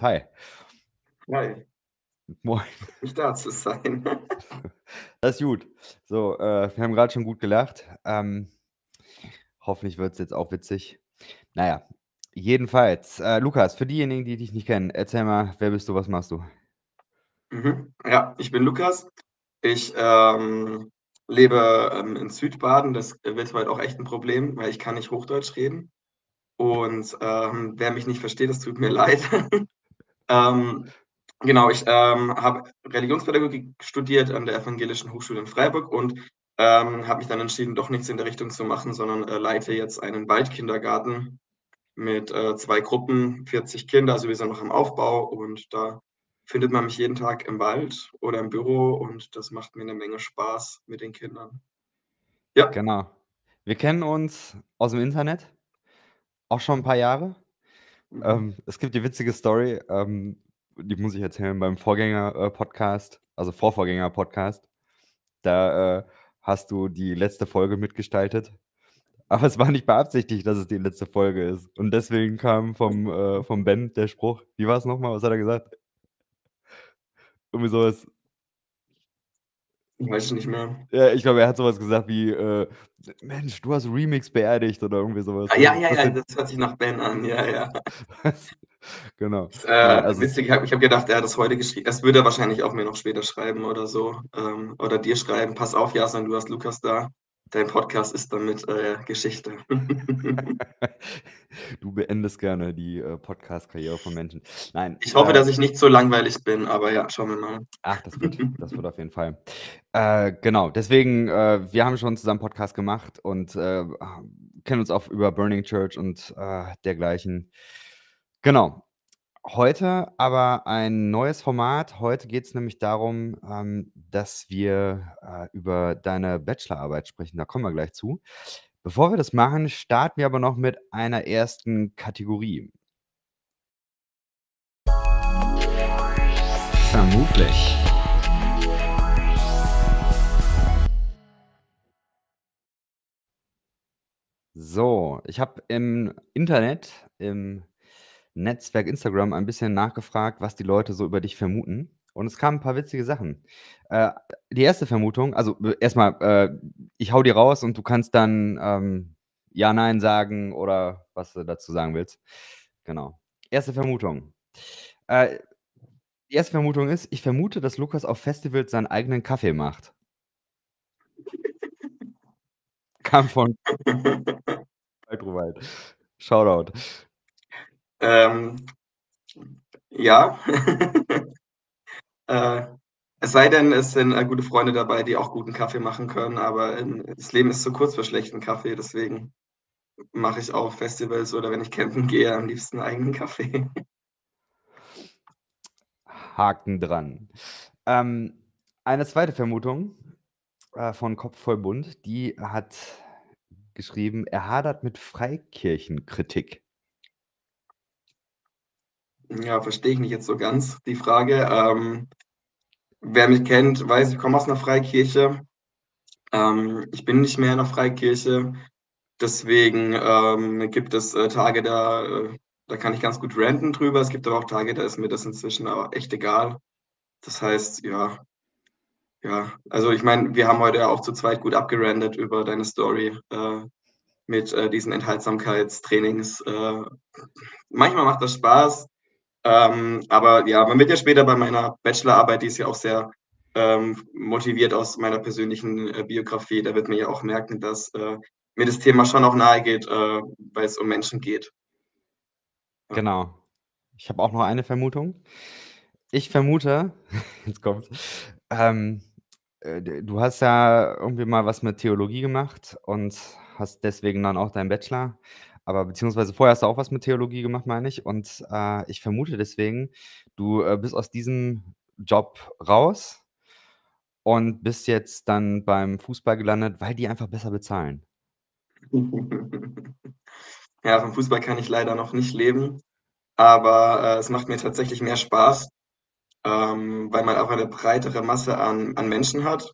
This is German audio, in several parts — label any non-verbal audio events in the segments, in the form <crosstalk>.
Hi. Hi. Moin. Nicht da zu sein. <laughs> Das ist gut. So, äh, wir haben gerade schon gut gelacht. Ähm, hoffentlich wird's jetzt auch witzig. Na ja, jedenfalls, äh, Lukas, für diejenigen, die dich nicht kennen, erzähl mal, wer bist du, was machst du? Mhm. Ja, ich bin Lukas. Ich, ähm, lebe, ähm, in Südbaden. Das wird heute auch echt 'n Problem, weil ich kann nicht Hochdeutsch reden. Und, ähm, wer mich nicht versteht, es tut mir <laughs> leid. Ähm, genau, ich, ähm, habe Religionspädagogik studiert an der Evangelischen Hochschule in Freiburg und, ähm, habe mich dann entschieden, doch nichts in der Richtung zu machen, sondern, äh, leite jetzt einen Waldkindergarten mit, äh, 2 Gruppen, 40 Kinder. Also, wir sind noch im Aufbau und da findet man mich jeden Tag im Wald oder im Büro und das macht mir 'ne Menge Spaß mit den Kindern. Ja. Genau. Wir kennen uns aus'm Internet, auch schon 'n paar Jahre. Mhm. Ähm, es gibt die witzige Story, ähm, die muss ich erzählen, beim Vorgänger äh, Podcast, also Vorvorgänger-Podcast, da, äh, hast du die letzte Folge mitgestaltet, <laughs> aber es war nicht beabsichtigt, dass es die letzte Folge ist. Und deswegen kam vom äh, vom Ben der Spruch wie war's noch mal? Was hat er gesagt? Irgendwie so was Weiß ich nicht mehr. Ja, ich glaube, er hat so was gesagt wie, äh: „Mensch, du hast Remix beerdigt“ oder irgendwie so was, Ah, ja, ne? ja, ja, das hört sich nach Ben an. Ja, ja. <laughs> Genau. Äh, also es witzig. Ich habe habe gedacht, er hat das heute geschrie das würde er wahrscheinlich auch mir noch später schreiben oder so, ähm, oder dir schreiben: „Pass auf, Jason, du hast Lukas da. Dein Podcast ist damit, äh, Geschichte.“ <laughs> Du beendest gerne die, äh, Podcast-Karriere von Menschen. Nein, Ich hoffe, äh dass ich nicht so langweilig bin, aber ja, schauen wir mal. Ach, das wird <laughs> das wird auf jeden Fall. Äh, genau, deswegen, äh, wir haben schon zusammen Podcast gemacht und, äh, kennen uns auch über Burning Church und, dergleichen. Genau. Heute aber ein neues Format. Heute geht's nämlich darum, ähm, dass wir, äh, über deine Bachelorarbeit sprechen. Da kommen wir gleich zu. Bevor wir das machen, starten wir aber noch mit einer ersten Kategorie. Vermutlich. So, ich habe im Internet, im Netzwerk Instagram ein bisschen nachgefragt, was die Leute so über dich vermuten, und es kamen 'n paar witzige Sachen. Äh, die erste Vermutung also, äh, erst mal, äh, ich haue die raus und du kannst dann, ähm, ja, nein sagen oder was du dazu sagen willst. Genau. Erste Vermutung. Äh, die erste Vermutung ist: Ich vermute, dass Lukas auf Festivals seinen eigenen Kaffee macht. Kam von. <laughs> Shoutout. Ähm, ja. <laughs> Äh, es sei denn, es sind, äh, gute Freunde dabei, die auch guten Kaffee machen können, aber, ähm, das Leben ist zu kurz für schlechten Kaffee, deswegen mache ich auf Festivals oder wenn ich campen gehe, am liebsten eigenen Kaffee. <laughs> Haken dran. Ähm, eine 2. Vermutung, äh, von Kopf voll bunt, die hat geschrieben, er hadert mit Freikirchenkritik. Ja, verstehe ich nicht jetzt so ganz die Frage. Ähm, wer mich kennt, weiß, ich komme aus 'ner Freikirche. Ähm, ich bin nicht mehr in 'ner Freikirche, deswegen, ähm, gibt es, äh, Tage, da äh, da kann ich ganz gut ranten drüber. Es gibt aber auch Tage, da ist mir das inzwischen aber echt egal. Das heißt, ja ja, also, ich meine, wir haben heute ja auch zu zweit gut abgerantet über deine Story, äh, mit, äh, diesen Enthaltsamkeitstrainings. Äh, manchmal macht das Spaß, ähm, aber ja, man wird ja später bei meiner Bachelorarbeit, die ist ja auch sehr, ähm, motiviert aus meiner persönlichen, äh, Biografie da wird man ja auch merken, dass, äh, mir das Thema schon auch nahegeht, äh, weil's um Menschen geht. Ja. Genau. Ich habe auch noch eine Vermutung. Ich vermute, <laughs> jetzt kommt's, ähm, äh, du hast ja irgendwie mal was mit Theologie gemacht und hast deswegen dann auch deinen Bachelor aber beziehungsweise vorher hast du auch was mit Theologie gemacht, meine ich. Und, äh, ich vermute deswegen, du, äh, bist aus diesem Job raus und bist jetzt dann beim Fußball gelandet, weil die einfach besser bezahlen. <laughs> Ja, vom Fußball kann ich leider noch nicht leben, aber, äh, es macht mir tatsächlich mehr Spaß, ähm, weil man auch eine breitere Masse an an Menschen hat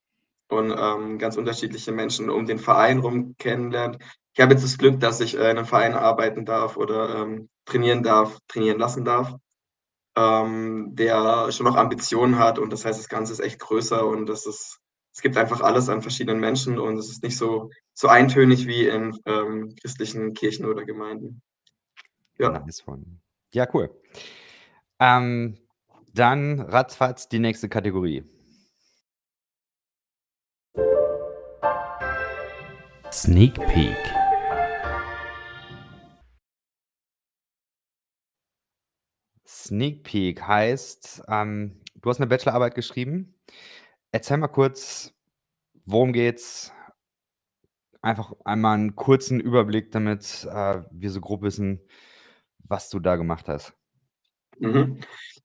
und, ähm, ganz unterschiedliche Menschen um den Verein rum kennenlernt. Ich habe jetzt das Glück, dass ich, äh, in 'nem Verein arbeiten darf oder, ähm, trainieren darf trainieren lassen darf. ähm, der schon noch Ambitionen hat und das heißt, das Ganze ist echt größer und das ist es gibt einfach alles an verschiedenen Menschen und es ist nicht so so eintönig wie in, ähm, christlichen Kirchen oder Gemeinden. Ja. Ja, cool. Ähm, dann ratzfatz die nächste Kategorie. Sneak Peek. Sneak Peek heißt, ähm, du hast eine Bachelorarbeit geschrieben. Erzähl mal kurz, worum geht's? Einfach einmal einen kurzen Überblick, damit äh, wir so grob wissen, was du da gemacht hast. Mhm.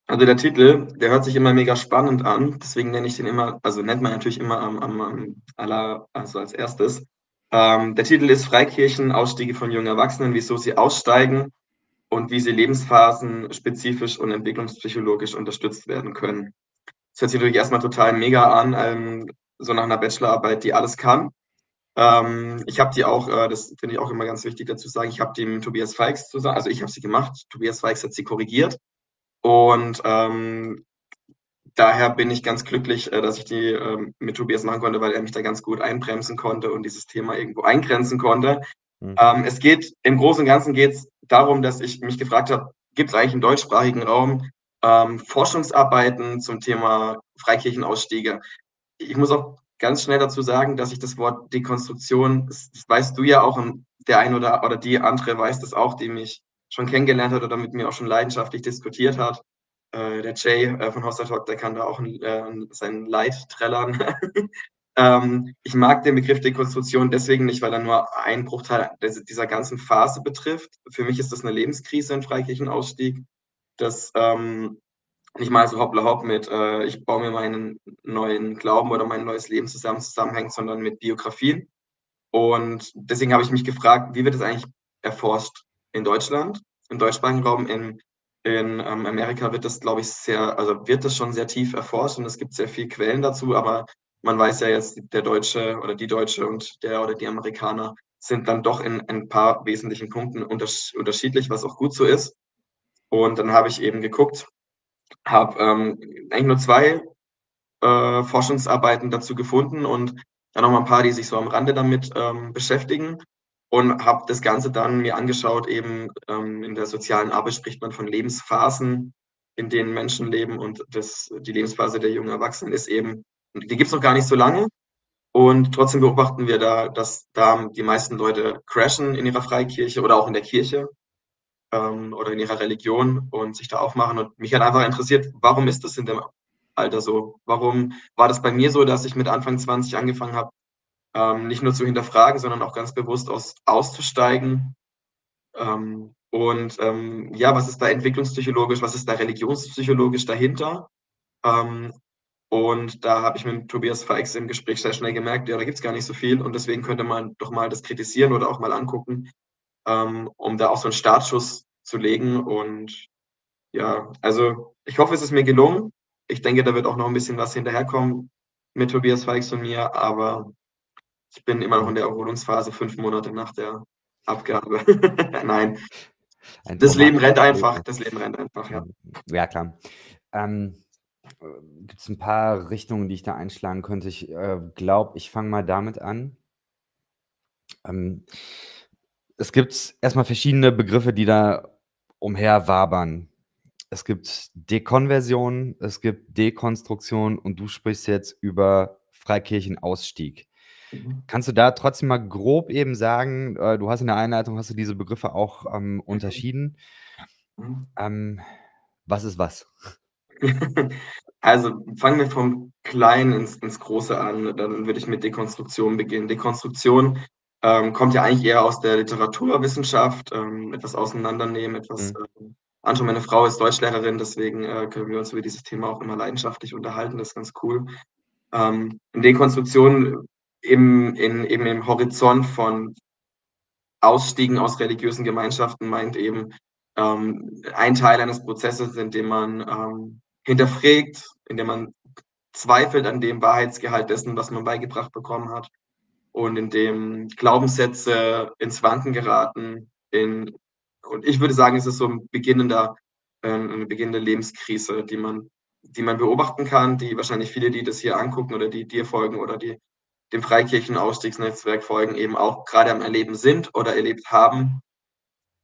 Also der Titel, der hört sich immer mega spannend an, deswegen nenne ich den immer, also nennt man natürlich immer am, am, am aller, also als erstes. Ähm, der Titel ist Freikirchen, Ausstiege von jungen Erwachsenen, wieso sie aussteigen und wie sie lebensphasen spezifisch und entwicklungspsychologisch unterstützt werden können. Das hört sich natürlich erstmal total mega an, ähm, so nach einer Bachelorarbeit, die alles kann. Ähm, ich habe die auch, äh, das finde ich auch immer ganz wichtig dazu sagen, ich habe die mit Tobias Feix zusammen, also ich habe sie gemacht, Tobias Feix hat sie korrigiert und ähm, daher bin ich ganz glücklich, äh, dass ich die ähm, mit Tobias machen konnte, weil er mich da ganz gut einbremsen konnte und dieses Thema irgendwo eingrenzen konnte. Mhm. Ähm, es geht, im Großen und Ganzen geht es darum, dass ich mich gefragt habe, gibt es eigentlich im deutschsprachigen Raum ähm, Forschungsarbeiten zum Thema Freikirchenausstiege? Ich muss auch ganz schnell dazu sagen, dass ich das Wort Dekonstruktion, das, das weißt du ja auch, und der eine oder, oder die andere weiß das auch, die mich schon kennengelernt hat oder mit mir auch schon leidenschaftlich diskutiert hat. Äh, der Jay äh, von Hostel Talk, der kann da auch äh, sein Leid trällern. <laughs> ähm, ich mag den Begriff Dekonstruktion deswegen nicht, weil er nur einen Bruchteil dieser ganzen Phase betrifft. Für mich ist das eine Lebenskrise, ein Freikirchenausstieg. Das ähm, nicht mal so hoppla hopp mit, äh, ich baue mir meinen neuen Glauben oder mein neues Leben zusammen zusammenhängt, sondern mit Biografien. Und deswegen habe ich mich gefragt, wie wird es eigentlich erforscht in Deutschland, im deutschsprachigen Raum, in, in ähm, Amerika wird das, glaube ich, sehr, also wird das schon sehr tief erforscht und es gibt sehr viele Quellen dazu, aber man weiß ja jetzt, der Deutsche oder die Deutsche und der oder die Amerikaner sind dann doch in ein paar wesentlichen Punkten unterschiedlich, was auch gut so ist. Und dann habe ich eben geguckt, habe ähm, eigentlich nur zwei äh, Forschungsarbeiten dazu gefunden und dann noch mal ein paar, die sich so am Rande damit ähm, beschäftigen und habe das Ganze dann mir angeschaut, eben ähm, in der sozialen Arbeit spricht man von Lebensphasen, in denen Menschen leben und das, die Lebensphase der jungen Erwachsenen ist eben, die gibt es noch gar nicht so lange und trotzdem beobachten wir da, dass da die meisten Leute crashen in ihrer Freikirche oder auch in der Kirche ähm, oder in ihrer Religion und sich da aufmachen. Und mich hat einfach interessiert, warum ist das in dem Alter so? Warum war das bei mir so, dass ich mit Anfang 20 angefangen habe, ähm, nicht nur zu hinterfragen, sondern auch ganz bewusst aus, auszusteigen? Ähm, und ähm, ja, was ist da entwicklungspsychologisch, was ist da religionspsychologisch dahinter? Und da habe ich mit Tobias Feix im Gespräch sehr schnell gemerkt, ja, da gibt es gar nicht so viel und deswegen könnte man doch mal das kritisieren oder auch mal angucken, ähm, um da auch so einen Startschuss zu legen. Und ja, also ich hoffe, es ist mir gelungen. Ich denke, da wird auch noch ein bisschen was hinterherkommen mit Tobias Feix und mir, aber ich bin immer noch in der Erholungsphase, fünf Monate nach der Abgabe. <laughs> Nein. Ein das Leben rennt einfach. Das Leben rennt einfach, ja. Ja, klar. Ähm, Gibt es ein paar Richtungen, die ich da einschlagen könnte? Ich äh, glaube, ich fange mal damit an. Ähm, es gibt erstmal verschiedene Begriffe, die da umherwabern. Es gibt Dekonversion, es gibt Dekonstruktion und du sprichst jetzt über Freikirchenausstieg. Mhm. Kannst du da trotzdem mal grob eben sagen, äh, du hast in der Einleitung hast du diese Begriffe auch ähm, mhm. unterschieden. Mhm. Ähm, was ist was? <laughs> Also fangen wir vom Kleinen ins, ins Große an. Dann würde ich mit Dekonstruktion beginnen. Dekonstruktion ähm, kommt ja eigentlich eher aus der Literaturwissenschaft, ähm, etwas auseinandernehmen, etwas mhm. äh, anschauen. Meine Frau ist Deutschlehrerin, deswegen äh, können wir uns über dieses Thema auch immer leidenschaftlich unterhalten. Das ist ganz cool. Ähm, in Dekonstruktion im, in, eben im Horizont von Ausstiegen aus religiösen Gemeinschaften meint eben ähm, ein Teil eines Prozesses, in dem man ähm, hinterfragt, in dem man zweifelt an dem Wahrheitsgehalt dessen, was man beigebracht bekommen hat und in dem Glaubenssätze ins Wanken geraten. In, und ich würde sagen, es ist so ein beginnender ähm, 'ne beginnende Lebenskrise, die man die man beobachten kann, die wahrscheinlich viele, die das hier angucken oder die dir folgen oder die dem Freikirchenausstiegsnetzwerk folgen, eben auch grade am Erleben sind oder erlebt haben.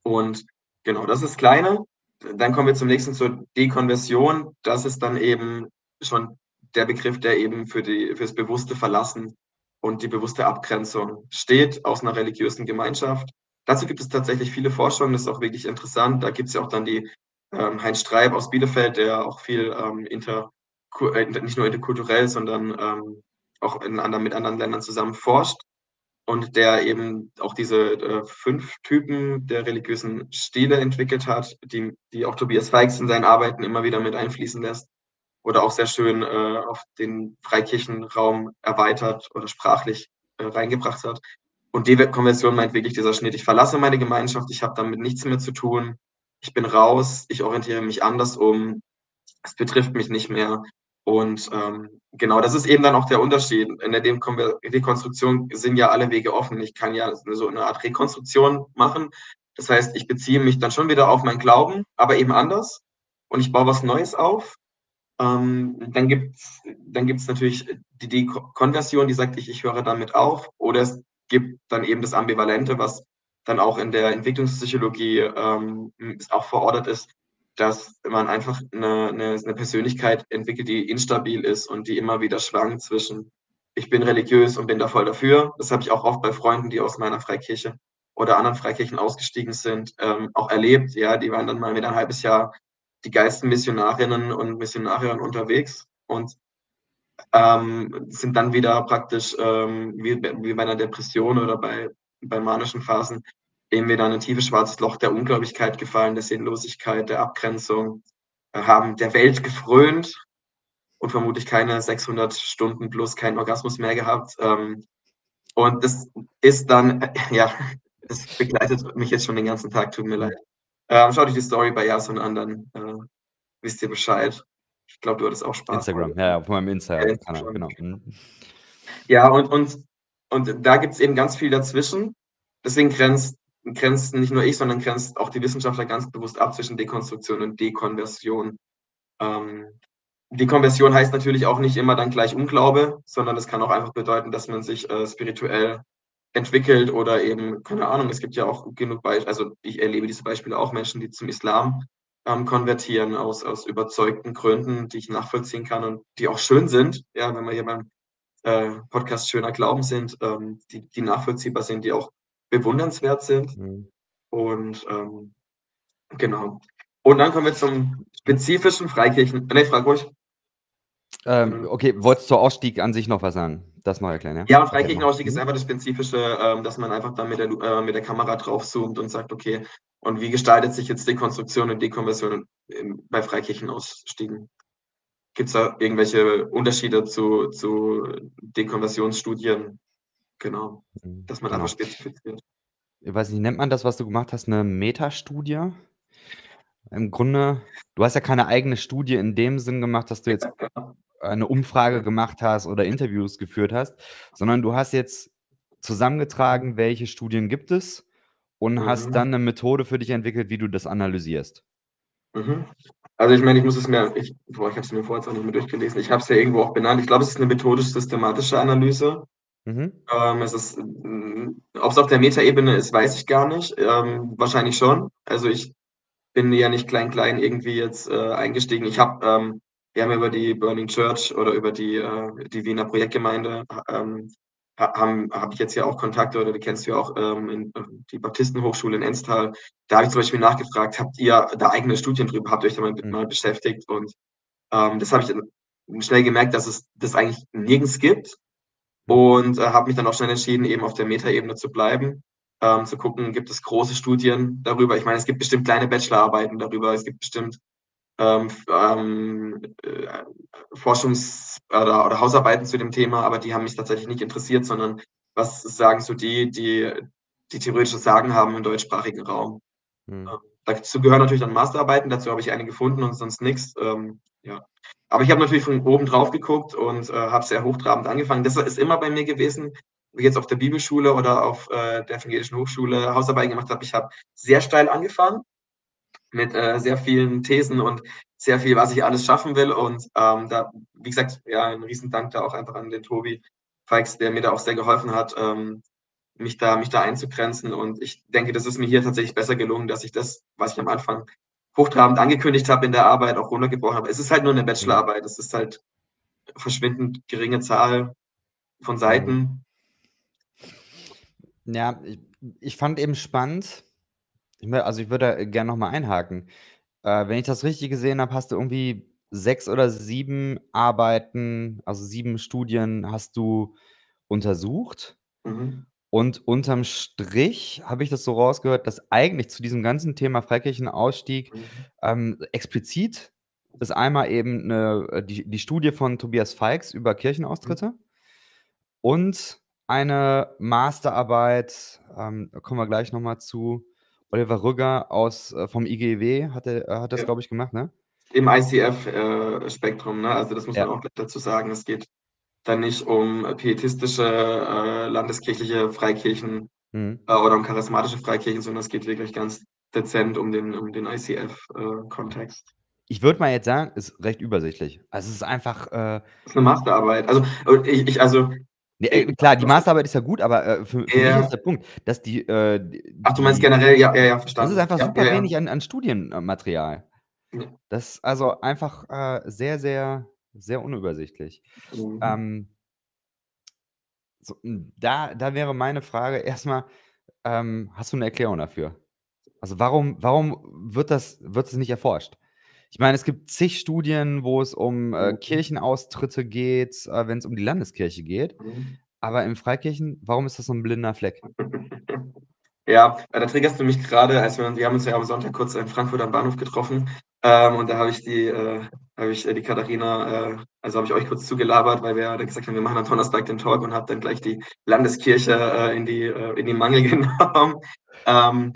Und genau, das ist Kleine. Dann kommen wir zum nächsten, zur Dekonversion. Das ist dann eben schon der Begriff, der eben für die fürs bewusste Verlassen und die bewusste Abgrenzung steht aus 'ner religiösen Gemeinschaft. Dazu gibt es tatsächlich viele Forschungen, das ist auch wirklich interessant. Da gibt's ja auch dann die ähm, Heinz Streib aus Bielefeld, der auch viel, ähm, inter äh, nicht nur interkulturell, sondern, ähm, auch in anderen mit anderen Ländern zusammen forscht und der eben auch diese, äh, 5 Typen der religiösen Stile entwickelt hat, die die auch Tobias Veix in seinen Arbeiten immer wieder mit einfließen lässt oder auch sehr schön, äh, auf den Freikirchenraum erweitert oder sprachlich, äh, reingebracht hat. Und Dekonversion meint wirklich dieser Schnitt: „Ich verlasse meine Gemeinschaft, ich habe damit nichts mehr zu tun. Ich bin raus, ich orientiere mich anders um. Es betrifft mich nicht mehr.“ Und, ähm, genau, das ist eben dann auch der Unterschied. In der Dekonstruktion sind ja alle Wege offen. Ich kann ja so 'ne Art Rekonstruktion machen. Das heißt, ich beziehe mich dann schon wieder auf meinen Glauben, aber eben anders und ich baue was Neues auf. Ähm, dann gibt's dann gibt's natürlich die Dekonversion, die sagt: „Ich ich höre damit auf.“ Oder es gibt dann eben das Ambivalente, was dann auch in der Entwicklungspsychologie, ähm, es auch verortet ist, dass man einfach 'ne 'ne 'ne Persönlichkeit entwickelt, die instabil ist und die immer wieder schwankt zwischen: „Ich bin religiös und bin da voll dafür.“ Das habe ich auch oft bei Freunden, die aus meiner Freikirche oder anderen Freikirchen ausgestiegen sind, ähm, auch erlebt. Ja, die waren dann mal wieder 'n halbes Jahr die geilsten Missionarinnen und Missionare unterwegs und, ähm, sind dann wieder praktisch, ähm, wie wie bei 'ner Depression oder bei bei manischen Phasen eben wieder in 'n tiefes schwarzes Loch der Ungläubigkeit gefallen, der Sinnlosigkeit, der Abgrenzung, äh, haben der Welt gefrönt und vermutlich keine 600 Stunden plus keinen Orgasmus mehr gehabt. Ähm, und das ist dann ja, das begleitet mich jetzt schon den ganzen Tag, tut mir leid. Ähm, schaut euch die Story bei Jason an, dann, äh, wisst ihr Bescheid. Ich glaube, du hattest auch Spaß Instagram, ja, auf meinem Insta-Kanal, genau. Mhm. Ja, und und und da gibt's eben ganz viel dazwischen. Deswegen grenzt grenzt nicht nur ich, sondern grenzt auch die Wissenschaftler ganz bewusst ab zwischen Dekonstruktion und Dekonversion. Ähm, Dekonversion heißt natürlich auch nicht immer dann gleich Unglaube, sondern es kann auch einfach bedeuten, dass man sich, äh, spirituell entwickelt oder eben keine Ahnung, es gibt ja auch genug Beisp also, ich erlebe diese Beispiele auch, Menschen, die zum Islam, ähm, konvertieren aus aus überzeugten Gründen, die ich nachvollziehen kann und die auch schön sind, ja, wenn wir hier beim, äh, Podcast Schöner Glauben sind, ähm, die die nachvollziehbar sind, die auch bewundernswert sind. Mhm. Und, ähm, genau. Und dann kommen wir zum spezifischen Freikirchen ne, frag ruhig. Ähm, okay, wolltest zur Ausstieg an sich noch was sagen? Das noch erklären, ja? Ja, und Freikirchenausstieg ist mhm. einfach das Spezifische, ähm, dass man einfach dann mit der äh, mit der Kamera draufzoomt und sagt: „Okay, und wie gestaltet sich jetzt Dekonstruktion und Dekonversion bei Freikirchenausstiegen?“ Gibt's da irgendwelche Unterschiede zu zu Dekonversionsstudien? Genau, Mhm, dass man einfach genau. spezifiziert. Ich weiß nicht, nennt man das, was du gemacht hast, 'ne Metastudie? Im Grunde du hast ja keine eigene Studie in dem Sinn gemacht, dass du jetzt, äh, 'ne Umfrage gemacht hast oder Interviews geführt hast, sondern du hast jetzt zusammengetragen, welche Studien gibt es und hast Mhm. dann 'ne Methode für dich entwickelt, wie du das analysierst. Mhm. Also, ich meine, ich muss es mir ich boah, ich habe es mir vorher jetzt auch nicht mehr durchgelesen. Ich habe es ja irgendwo auch benannt. Ich glaube, es ist 'ne methodisch-systematische Analyse. Mhm. Ähm, es ist hm, ob's auf der Metaebene ist, weiß ich gar nicht. Ähm, wahrscheinlich schon. Also, ich bin ja nicht klein klein irgendwie jetzt, äh, eingestiegen. Ich habe, ähm wir haben über die Burning Church oder über die, äh die Wiener Projektgemeinde, ha ähm, ha haben habe ich jetzt ja auch Kontakte oder die kennst du ja auch, ähm, in, ähm, die Baptistenhochschule in Enstal. Da habe ich zum Beispiel nachgefragt: „Habt ihr da eigene Studien drüber? Habt ihr euch damit Mhm. mal beschäftigt?“ Und, ähm, das habe ich schnell gemerkt, dass es das eigentlich nirgends gibt. Und, äh, habe mich dann auch schnell entschieden, eben auf der Metaebene zu bleiben, ähm, zu gucken, gibt es große Studien darüber? Ich meine, es gibt bestimmt kleine Bachelorarbeiten darüber. Es gibt bestimmt, ähm, ähm, äh, Forschungs oder oder Hausarbeiten zu dem Thema, aber die haben mich tatsächlich nicht interessiert, sondern was sagen so die, die die theoretisches Sagen haben im deutschsprachigen Raum. Mhm. Dazu gehören natürlich dann Masterarbeiten, dazu habe ich eine gefunden und sonst nix, ähm, ja. Aber ich habe natürlich von oben drauf geguckt und, äh, habe sehr hochtrabend angefangen. Das ist immer bei mir gewesen, wie jetzt auf der Bibelschule oder auf, äh, der Evangelischen Hochschule Hausarbeiten gemacht habe. Ich habe sehr steil angefangen mit äh, sehr vielen Thesen und sehr viel, was ich alles schaffen will. Und ähm, da, wie gesagt, ja, ein Riesendank da auch einfach an den Tobi Feix, der mir da auch sehr geholfen hat, ähm, mich da, mich da einzugrenzen. Und ich denke, das ist mir hier tatsächlich besser gelungen, dass ich das, was ich am Anfang hochtrabend angekündigt habe in der Arbeit, auch runtergebrochen habe. Es ist halt nur eine Bachelorarbeit. Es ist halt verschwindend geringe Zahl von Seiten. Ja, ich, ich fand eben spannend, ich, also ich würde gerne nochmal einhaken. Äh, wenn ich das richtig gesehen habe, hast du irgendwie sechs oder sieben Arbeiten, also sieben Studien hast du untersucht. Mhm. Und unterm Strich habe ich das so rausgehört, dass eigentlich zu diesem ganzen Thema Freikirchenausstieg Mhm. ähm, explizit ist einmal eben 'ne äh, die die Studie von Tobias Feix über Kirchenaustritte und eine Masterarbeit, ähm, kommen wir gleich noch mal zu. Oliver Rügger aus äh, vom IGW hat der äh, hat das, Ja. glaube ich, gemacht, ne? Im ICF, äh, Spektrum, ne? Also, das muss Ja. man auch gleich dazu sagen. Es geht dann nicht um pietistische, äh, landeskirchliche Freikirchen, Mhm. äh, oder um charismatische Freikirchen, sondern es geht wirklich ganz dezent um den um den ICF, äh, Kontext. Ich würde mal jetzt sagen, ist recht übersichtlich. Also, es ist einfach, äh Ist 'ne Masterarbeit. Also, und ich ich also Ne, äh, klar, die Masterarbeit ist ja gut, aber, äh, für für mich Ja. ist der Punkt, dass die, äh, d Ach, du meinst die generell, ja, ja, ja, das verstanden. ist einfach Ja, super ja, wenig an an Studienmaterial. Das ist also einfach, äh, sehr, sehr, sehr unübersichtlich. Mhm. Ähm so, hm, da da wäre meine Frage erst mal, ähm, hast du 'ne Erklärung dafür? Also, warum warum wird das wird das nicht erforscht? Ich meine, es gibt zig Studien, wo es um, äh, Mhm. Kirchenaustritte geht, äh, wenn's um die Landeskirche geht. Mhm. Aber in Freikirchen, warum ist das so 'n blinder Fleck? Ja, äh, da triggerst du mich grade, als wir wir haben uns ja am Sonntag kurz in Frankfurt am Bahnhof getroffen, ähm, und da habe ich die äh, habe ich, äh, die Katharina äh, also, habe ich euch kurz zugelabert, weil wir ja gesagt haben, wir machen am Donnerstag den Talk und habe dann gleich die Landeskirche, äh, in die äh, in die Mangel <laughs> genommen. Ähm,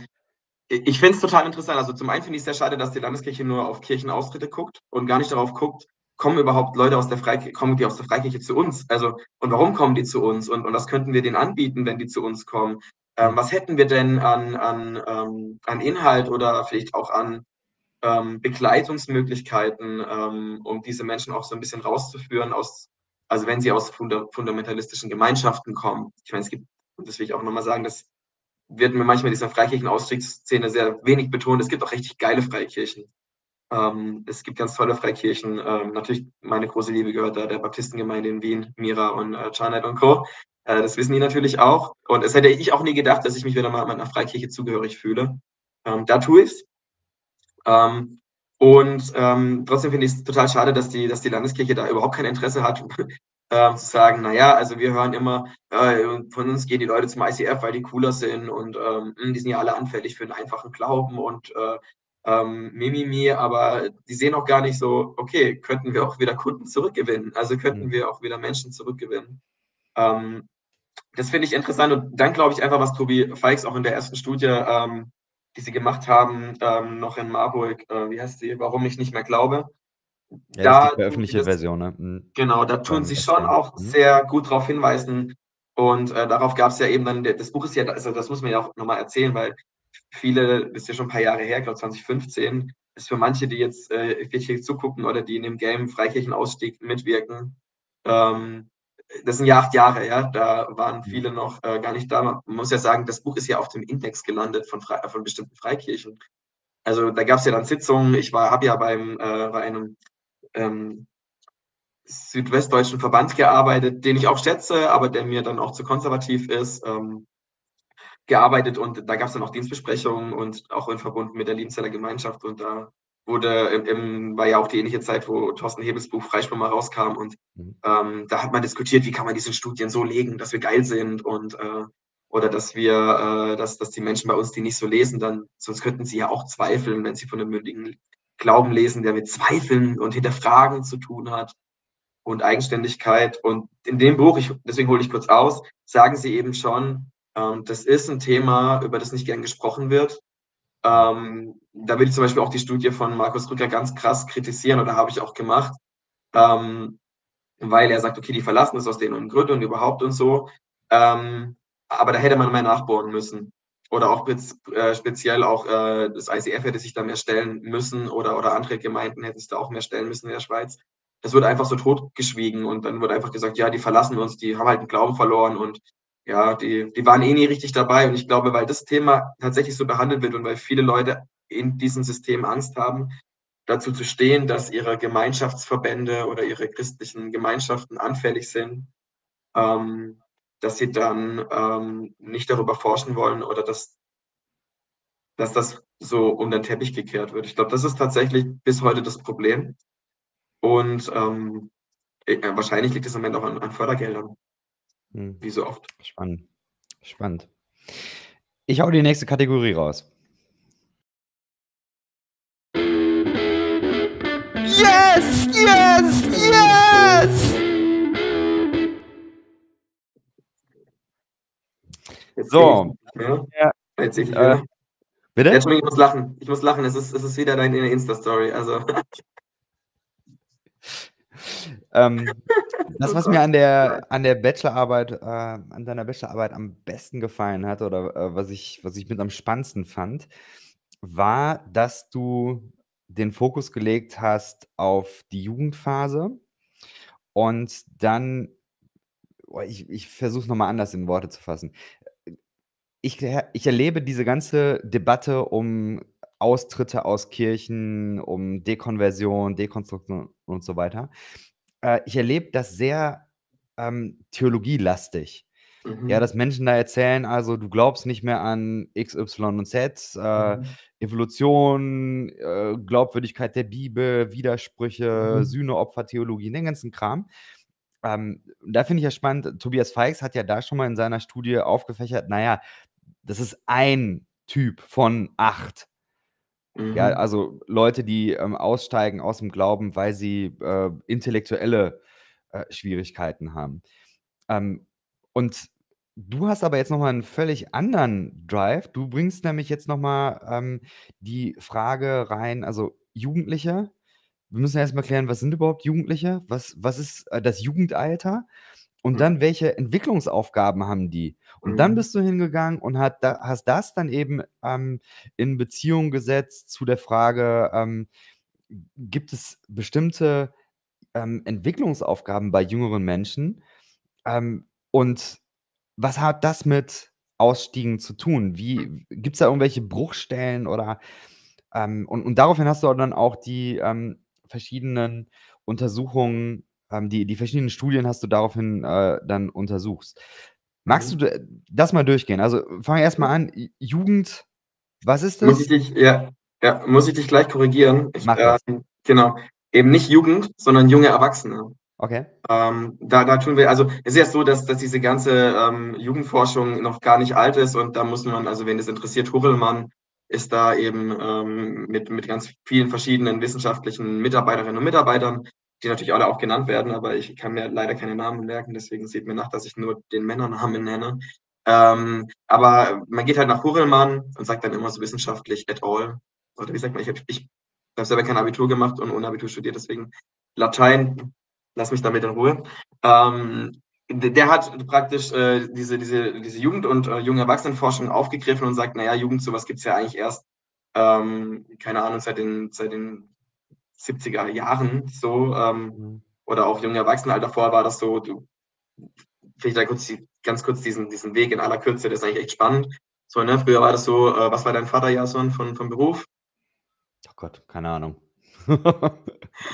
ich finde es total interessant. Also, zum einen finde ich's sehr schade, dass die Landeskirche nur auf Kirchenaustritte guckt und gar nicht darauf guckt, kommen überhaupt Leute aus der Freiki kommen die aus der Freikirche zu uns? Also, und warum kommen die zu uns? Und und was könnten wir denen anbieten, wenn die zu uns kommen? Ähm, was hätten wir denn an an, ähm an Inhalt oder vielleicht auch an, ähm, Begleitungsmöglichkeiten, ähm, um diese Menschen auch so 'n bisschen rauszuführen aus also, wenn sie aus funda fundamentalistischen Gemeinschaften kommen. Ich meine, es gibt und das will ich auch noch mal sagen, das wird mir manchmal in dieser Freikirchen-Ausstiegsszene sehr wenig betont. Es gibt auch richtig geile Freikirchen. Ähm, es gibt ganz tolle Freikirchen. Ähm, natürlich meine große Liebe gehört da der Baptistengemeinde in Wien, Mira und, äh, Janet und Co. Äh, das wissen die natürlich auch. Und das hätte ich auch nie gedacht, dass ich mich wieder mal meiner Freikirche zugehörig fühle. Ähm, da tue ich's. Ähm, und, ähm, trotzdem finde ich's total schade, dass die dass die Landeskirche da überhaupt kein Interesse hat, <laughs> ähm, zu sagen: „Na ja, also, wir hören immer, äh, von uns gehen die Leute zum ICF, weil die cooler sind und, ähm, hm, die sind ja alle anfällig für 'n einfachen Glauben und, äh, ähm, mi, mi, mi.“ Aber die sehen auch gar nicht so: „Okay, könnten wir auch wieder Kunden zurückgewinnen? Also, könnten Mhm. wir auch wieder Menschen zurückgewinnen?“ Ähm, das finde ich interessant und dann glaube ich einfach, was Tobi Feix auch in der ersten Studie, ähm, die sie gemacht haben, ähm, noch in Marburg, äh, wie heißt die? „Warum ich nicht mehr glaube?“ Ja, das Da die veröffentlichte das Version, ne? Mhm. genau, da tun sie schon auch Mhm. sehr gut drauf hinweisen. Und, äh, darauf gab's ja eben dann das Buch ist ja also, das muss man ja auch noch mal erzählen, weil viele ist ja schon 'n paar Jahre her, ich glaube 2015, ist für manche, die jetzt, äh, Kirche zugucken oder die in dem Game Freikirchenausstieg mitwirken, ähm, das sind ja 8 Jahre, ja? Da waren Mhm. viele noch, äh, gar nicht da. Man muss ja sagen, das Buch ist ja auf dem Index gelandet von Frei von bestimmten Freikirchen. Also, da gab's ja dann Sitzungen. Ich war habe ja beim äh, bei einem, ähm, südwestdeutschen Verband gearbeitet, den ich auch schätze, aber der mir dann auch zu konservativ ist, ähm, gearbeitet und da gab's dann auch Dienstbesprechungen und auch in Verbund mit der Liebenzeller Gemeinschaft und da wurde im im war ja auch die ähnliche Zeit, wo Thorsten Hebels Buch mal rauskam und, Mhm. ähm, da hat man diskutiert, wie kann man diese Studien so legen, dass wir geil sind und, äh oder dass wir äh, dass dass die Menschen bei uns die nicht so lesen, dann sonst könnten sie ja auch zweifeln, wenn sie von 'nem mündigen Glauben lesen, der mit Zweifeln und Hinterfragen zu tun hat und Eigenständigkeit. Und in dem Buch, ich deswegen hole ich kurz aus, sagen sie eben schon, ähm, das ist 'n Thema, über das nicht gern gesprochen wird. Ähm, da will ich zum Beispiel auch die Studie von Markus Rücker ganz krass kritisieren oder habe ich auch gemacht, ähm, weil er sagt: „Okay, die verlassen es aus den und Gründen und überhaupt und so.“ Ähm, aber da hätte man mehr nachbohren müssen. oder auch äh, speziell auch äh, das ICF hätte sich da mehr stellen müssen oder, oder andere Gemeinden hätten sich da auch mehr stellen müssen in der Schweiz. Das wurde einfach so totgeschwiegen und dann wurde einfach gesagt, ja, die verlassen uns, die haben halt den Glauben verloren und ja, die, die waren eh nie richtig dabei. Und ich glaube, weil das Thema tatsächlich so behandelt wird und weil viele Leute in diesem System Angst haben, dazu zu stehen, dass ihre Gemeinschaftsverbände oder ihre christlichen Gemeinschaften anfällig sind, ähm, dass sie dann ähm, nicht darüber forschen wollen oder dass, dass das so unter den Teppich gekehrt wird. Ich glaube, das ist tatsächlich bis heute das Problem. Und ähm, äh, wahrscheinlich liegt es am Ende auch an, an Fördergeldern. Hm. Wie so oft. Spannend. Spannend. Ich hau die nächste Kategorie raus. Yes, yes, yes! Jetzt so. Ja. Jetzt ich äh, bitte? Ja, ich muss lachen. Ich muss lachen. Es ist, es ist wieder deine Insta-Story. Also. <laughs> ähm, das, was mir an der, an der Bachelorarbeit, äh, an deiner Bachelorarbeit am besten gefallen hat oder äh, was, ich, was ich mit am spannendsten fand, war, dass du den Fokus gelegt hast auf die Jugendphase und dann, oh, ich, ich versuche es nochmal anders in Worte zu fassen. Ich, ich erlebe diese ganze Debatte um Austritte aus Kirchen, um Dekonversion, Dekonstruktion und so weiter. Äh, ich erlebe das sehr ähm, theologielastig. Mhm. Ja, dass Menschen da erzählen, also du glaubst nicht mehr an X, Y und Z, äh, mhm. Evolution, äh, Glaubwürdigkeit der Bibel, Widersprüche, mhm. Sühneopfertheologie, den ganzen Kram. Ähm, da finde ich ja spannend, Tobias Feix hat ja da schon mal in seiner Studie aufgefächert, naja, das ist ein Typ von acht. Mhm. Ja, also Leute, die ähm, aussteigen aus dem Glauben, weil sie äh, intellektuelle äh, Schwierigkeiten haben. Ähm, und du hast aber jetzt nochmal einen völlig anderen Drive. Du bringst nämlich jetzt nochmal ähm, die Frage rein, also Jugendliche. Wir müssen erstmal klären, was sind überhaupt Jugendliche? Was, was ist äh, das Jugendalter? Und dann, mhm. welche Entwicklungsaufgaben haben die? Und dann mhm. bist du hingegangen und hat da, hast das dann eben ähm, in Beziehung gesetzt zu der Frage, ähm, gibt es bestimmte ähm, Entwicklungsaufgaben bei jüngeren Menschen? Ähm, und was hat das mit Ausstiegen zu tun? Wie gibt es da irgendwelche Bruchstellen oder ähm, und, und daraufhin hast du dann auch die ähm, verschiedenen Untersuchungen ähm, die, die verschiedenen Studien hast du daraufhin äh, dann untersuchst. Magst mhm. du das mal durchgehen? Also fang erstmal an. Jugend, was ist das? Muss ich dich, ja, ja, muss ich dich gleich korrigieren. Ich, Mach das. Äh, genau. Eben nicht Jugend, sondern junge Erwachsene. Okay. Ähm, da, da tun wir, also es ist ja so, dass, dass diese ganze ähm, Jugendforschung noch gar nicht alt ist und da muss man, also wenn es interessiert, Hurrellmann ist da eben ähm, mit, mit ganz vielen verschiedenen wissenschaftlichen Mitarbeiterinnen und Mitarbeitern die natürlich alle auch genannt werden, aber ich kann mir leider keine Namen merken, deswegen sieht mir nach, dass ich nur den Männernamen nenne. Ähm, aber man geht halt nach Hurelmann und sagt dann immer so wissenschaftlich et al. Oder wie sagt man, ich habe ich hab selber kein Abitur gemacht und ohne Abitur studiert, deswegen Latein, lass mich damit in Ruhe. Ähm, der hat praktisch äh, diese, diese, diese Jugend- und äh, junge Erwachsenenforschung aufgegriffen und sagt, naja, Jugend, sowas gibt es ja eigentlich erst, ähm, keine Ahnung, seit den, seit den 70er Jahren so, ähm, mhm. oder auch junge Erwachsenenalter vorher war das so, du, vielleicht da kurz ganz kurz diesen, diesen Weg in aller Kürze, das ist eigentlich echt spannend. So, ne, früher war das so, äh, was war dein Vater, Jason, von, von Beruf? Oh Gott, keine Ahnung. <laughs>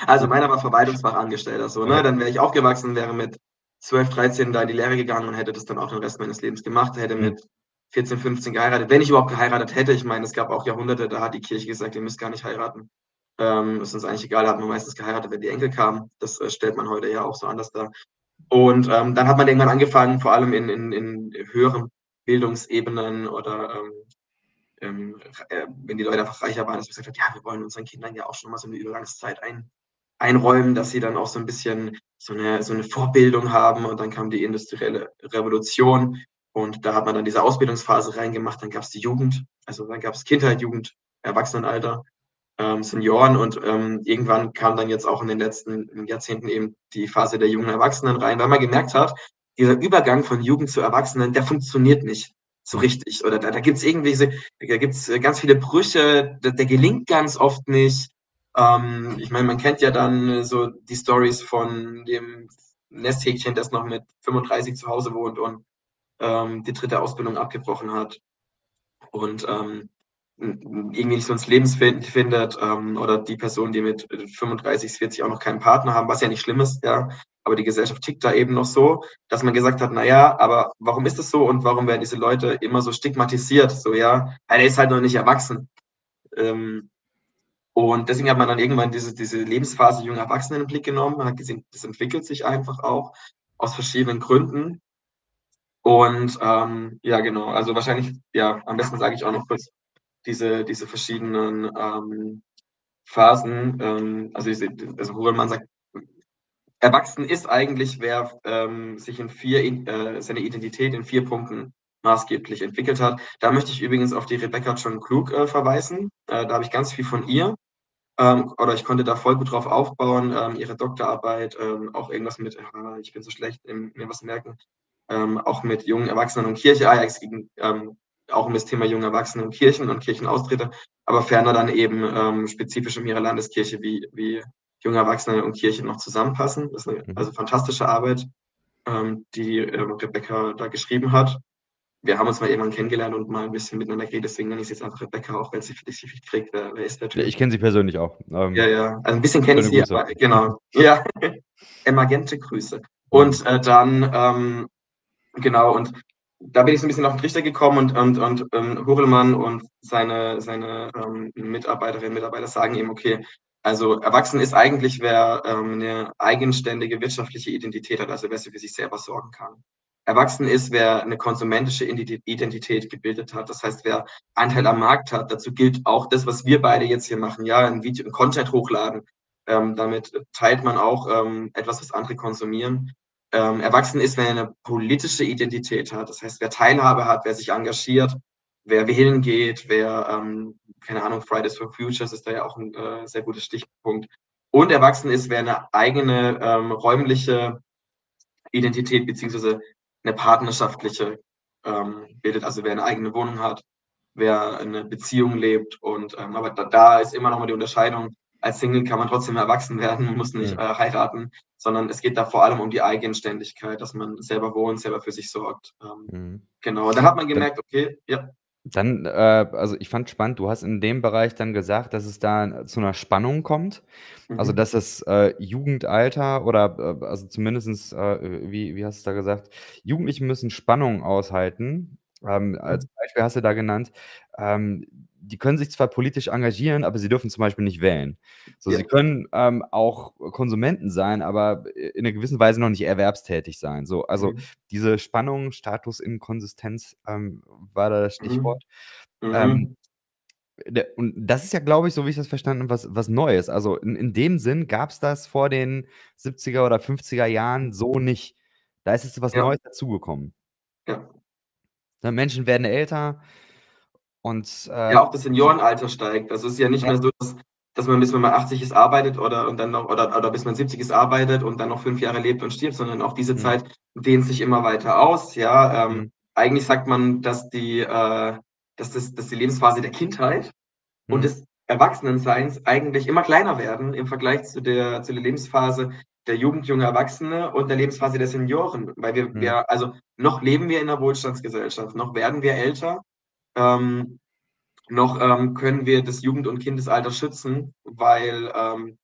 also meiner war Verwaltungsfachangestellter, so, ne, okay. dann wäre ich aufgewachsen, wäre mit 12, 13 da in die Lehre gegangen und hätte das dann auch den Rest meines Lebens gemacht, hätte mhm. mit 14, 15 geheiratet, wenn ich überhaupt geheiratet hätte. Ich meine, es gab auch Jahrhunderte, da hat die Kirche gesagt, ihr müsst gar nicht heiraten. Ähm, ist uns eigentlich egal, hat man meistens geheiratet, wenn die Enkel kamen. Das äh, stellt man heute ja auch so anders dar. Und ähm, dann hat man irgendwann angefangen, vor allem in, in, in höheren Bildungsebenen oder ähm, ähm, äh, wenn die Leute einfach reicher waren, dass man gesagt hat, ja, wir wollen unseren Kindern ja auch schon mal so eine Übergangszeit ein, einräumen, dass sie dann auch so ein bisschen so eine, so eine Vorbildung haben. Und dann kam die industrielle Revolution und da hat man dann diese Ausbildungsphase reingemacht. Dann gab es die Jugend, also dann gab es Kindheit, Jugend, Erwachsenenalter ähm, Senioren und ähm, irgendwann kam dann jetzt auch in den letzten Jahrzehnten eben die Phase der jungen Erwachsenen rein, weil man gemerkt hat, dieser Übergang von Jugend zu Erwachsenen, der funktioniert nicht. So richtig. Oder da, da gibt es irgendwie, da gibt es ganz viele Brüche, der, der gelingt ganz oft nicht. Ähm, ich meine, man kennt ja dann so die Stories von dem Nesthäkchen, das noch mit 35 zu Hause wohnt und ähm, die dritte Ausbildung abgebrochen hat. Und ähm, irgendwie nicht so ins Leben findet ähm, oder die Person, die mit 35, 40 auch noch keinen Partner haben, was ja nicht schlimm ist, ja, aber die Gesellschaft tickt da eben noch so, dass man gesagt hat, naja, aber warum ist das so und warum werden diese Leute immer so stigmatisiert, so, ja, er ist halt noch nicht erwachsen. Ähm, und deswegen hat man dann irgendwann diese, diese Lebensphase junger Erwachsenen den Blick genommen, man hat gesehen, das entwickelt sich einfach auch aus verschiedenen Gründen. Und ähm, ja, genau, also wahrscheinlich, ja, am besten sage ich auch noch kurz, diese, diese verschiedenen ähm, Phasen. Ähm, also, ich, also Hurelmann sagt, erwachsen ist eigentlich, wer ähm, sich in vier, äh, seine Identität in vier Punkten maßgeblich entwickelt hat. Da möchte ich übrigens auf die Rebecca John Klug äh, verweisen. Äh, da habe ich ganz viel von ihr. Ähm, oder ich konnte da voll gut drauf aufbauen. Ähm, ihre Doktorarbeit, ähm, auch irgendwas mit, ich bin so schlecht, mir was merken, ähm, auch mit jungen Erwachsenen und Kirche. Ah, ja, es ging ähm, auch um das Thema junge Erwachsene und Kirchen und Kirchenaustritte, aber ferner dann eben ähm, spezifisch um ihre Landeskirche, wie, wie junge Erwachsene und Kirche noch zusammenpassen. Das ist eine mhm. also fantastische Arbeit, ähm, die äh, Rebecca da geschrieben hat. Wir haben uns mal irgendwann kennengelernt und mal ein bisschen miteinander geredet, deswegen nenne ich sie jetzt einfach Rebecca, auch wenn sie für dich nicht kriegt. Wer, wer ist der Typ? Ich kenne sie persönlich auch. Ähm, ja, ja, also ein bisschen kenne ich sie, aber, genau. Ja, <laughs> emergente Grüße. Und äh, dann, ähm, genau, und da bin ich so ein bisschen auf den Trichter gekommen und, und, und ähm, Hurelmann und seine, seine ähm, Mitarbeiterinnen und Mitarbeiter sagen eben, okay, also erwachsen ist eigentlich, wer ähm, eine eigenständige wirtschaftliche Identität hat, also wer für sich selber sorgen kann. Erwachsen ist, wer eine konsumentische Identität gebildet hat, das heißt, wer Anteil am Markt hat. Dazu gilt auch das, was wir beide jetzt hier machen, ja, ein Video, ein Content hochladen. Ähm, damit teilt man auch ähm, etwas, was andere konsumieren ähm, erwachsen ist, wenn er eine politische Identität hat. Das heißt, wer Teilhabe hat, wer sich engagiert, wer wählen geht, wer, ähm, keine Ahnung, Fridays for Futures ist da ja auch ein äh, sehr guter Stichpunkt. Und erwachsen ist, wer eine eigene ähm, räumliche Identität beziehungsweise eine partnerschaftliche ähm, bildet, also wer eine eigene Wohnung hat, wer eine Beziehung lebt und ähm, aber da, da ist immer noch mal die Unterscheidung, als Single kann man trotzdem erwachsen werden, man muss nicht mhm. äh, heiraten, sondern es geht da vor allem um die Eigenständigkeit, dass man selber wohnt, selber für sich sorgt. Ähm, mhm. Genau, dann hat man gemerkt, okay, ja. Dann, äh, also ich fand spannend, du hast in dem Bereich dann gesagt, dass es da zu einer Spannung kommt. Also, mhm. dass das äh, Jugendalter oder äh, also zumindest, äh, wie, wie hast du da gesagt, Jugendliche müssen Spannung aushalten. Ähm, als mhm. Beispiel hast du da genannt, ähm, die können sich zwar politisch engagieren, aber sie dürfen zum Beispiel nicht wählen. So, ja. sie können ähm, auch Konsumenten sein, aber in einer gewissen Weise noch nicht erwerbstätig sein. So, also mhm. diese Spannung, Status, Inkonsistenz ähm, war da das mhm. Stichwort. Mhm. Ähm, und das ist ja, glaube ich, so wie ich das verstanden habe, was, was Neues. Also in, in dem Sinn gab es das vor den 70er oder 50er Jahren so nicht. Da ist jetzt was ja. Neues dazugekommen. Ja. Menschen werden älter, und, äh, ja, auch das Seniorenalter steigt. Also es ist ja nicht ja. mehr so, dass, dass man bis man mal 80 ist arbeitet oder und dann noch oder, oder bis man 70 ist arbeitet und dann noch fünf Jahre lebt und stirbt, sondern auch diese mhm. Zeit dehnt sich immer weiter aus. Ja, ähm, mhm. eigentlich sagt man, dass die, äh, dass das, dass die Lebensphase der Kindheit mhm. und des Erwachsenenseins eigentlich immer kleiner werden im Vergleich zu der, zu der Lebensphase der Jugend, junge Erwachsene und der Lebensphase der Senioren. Weil wir, mhm. wir, also noch leben wir in einer Wohlstandsgesellschaft, noch werden wir älter ähm, noch ähm, können wir das Jugend- und Kindesalter schützen, weil ähm,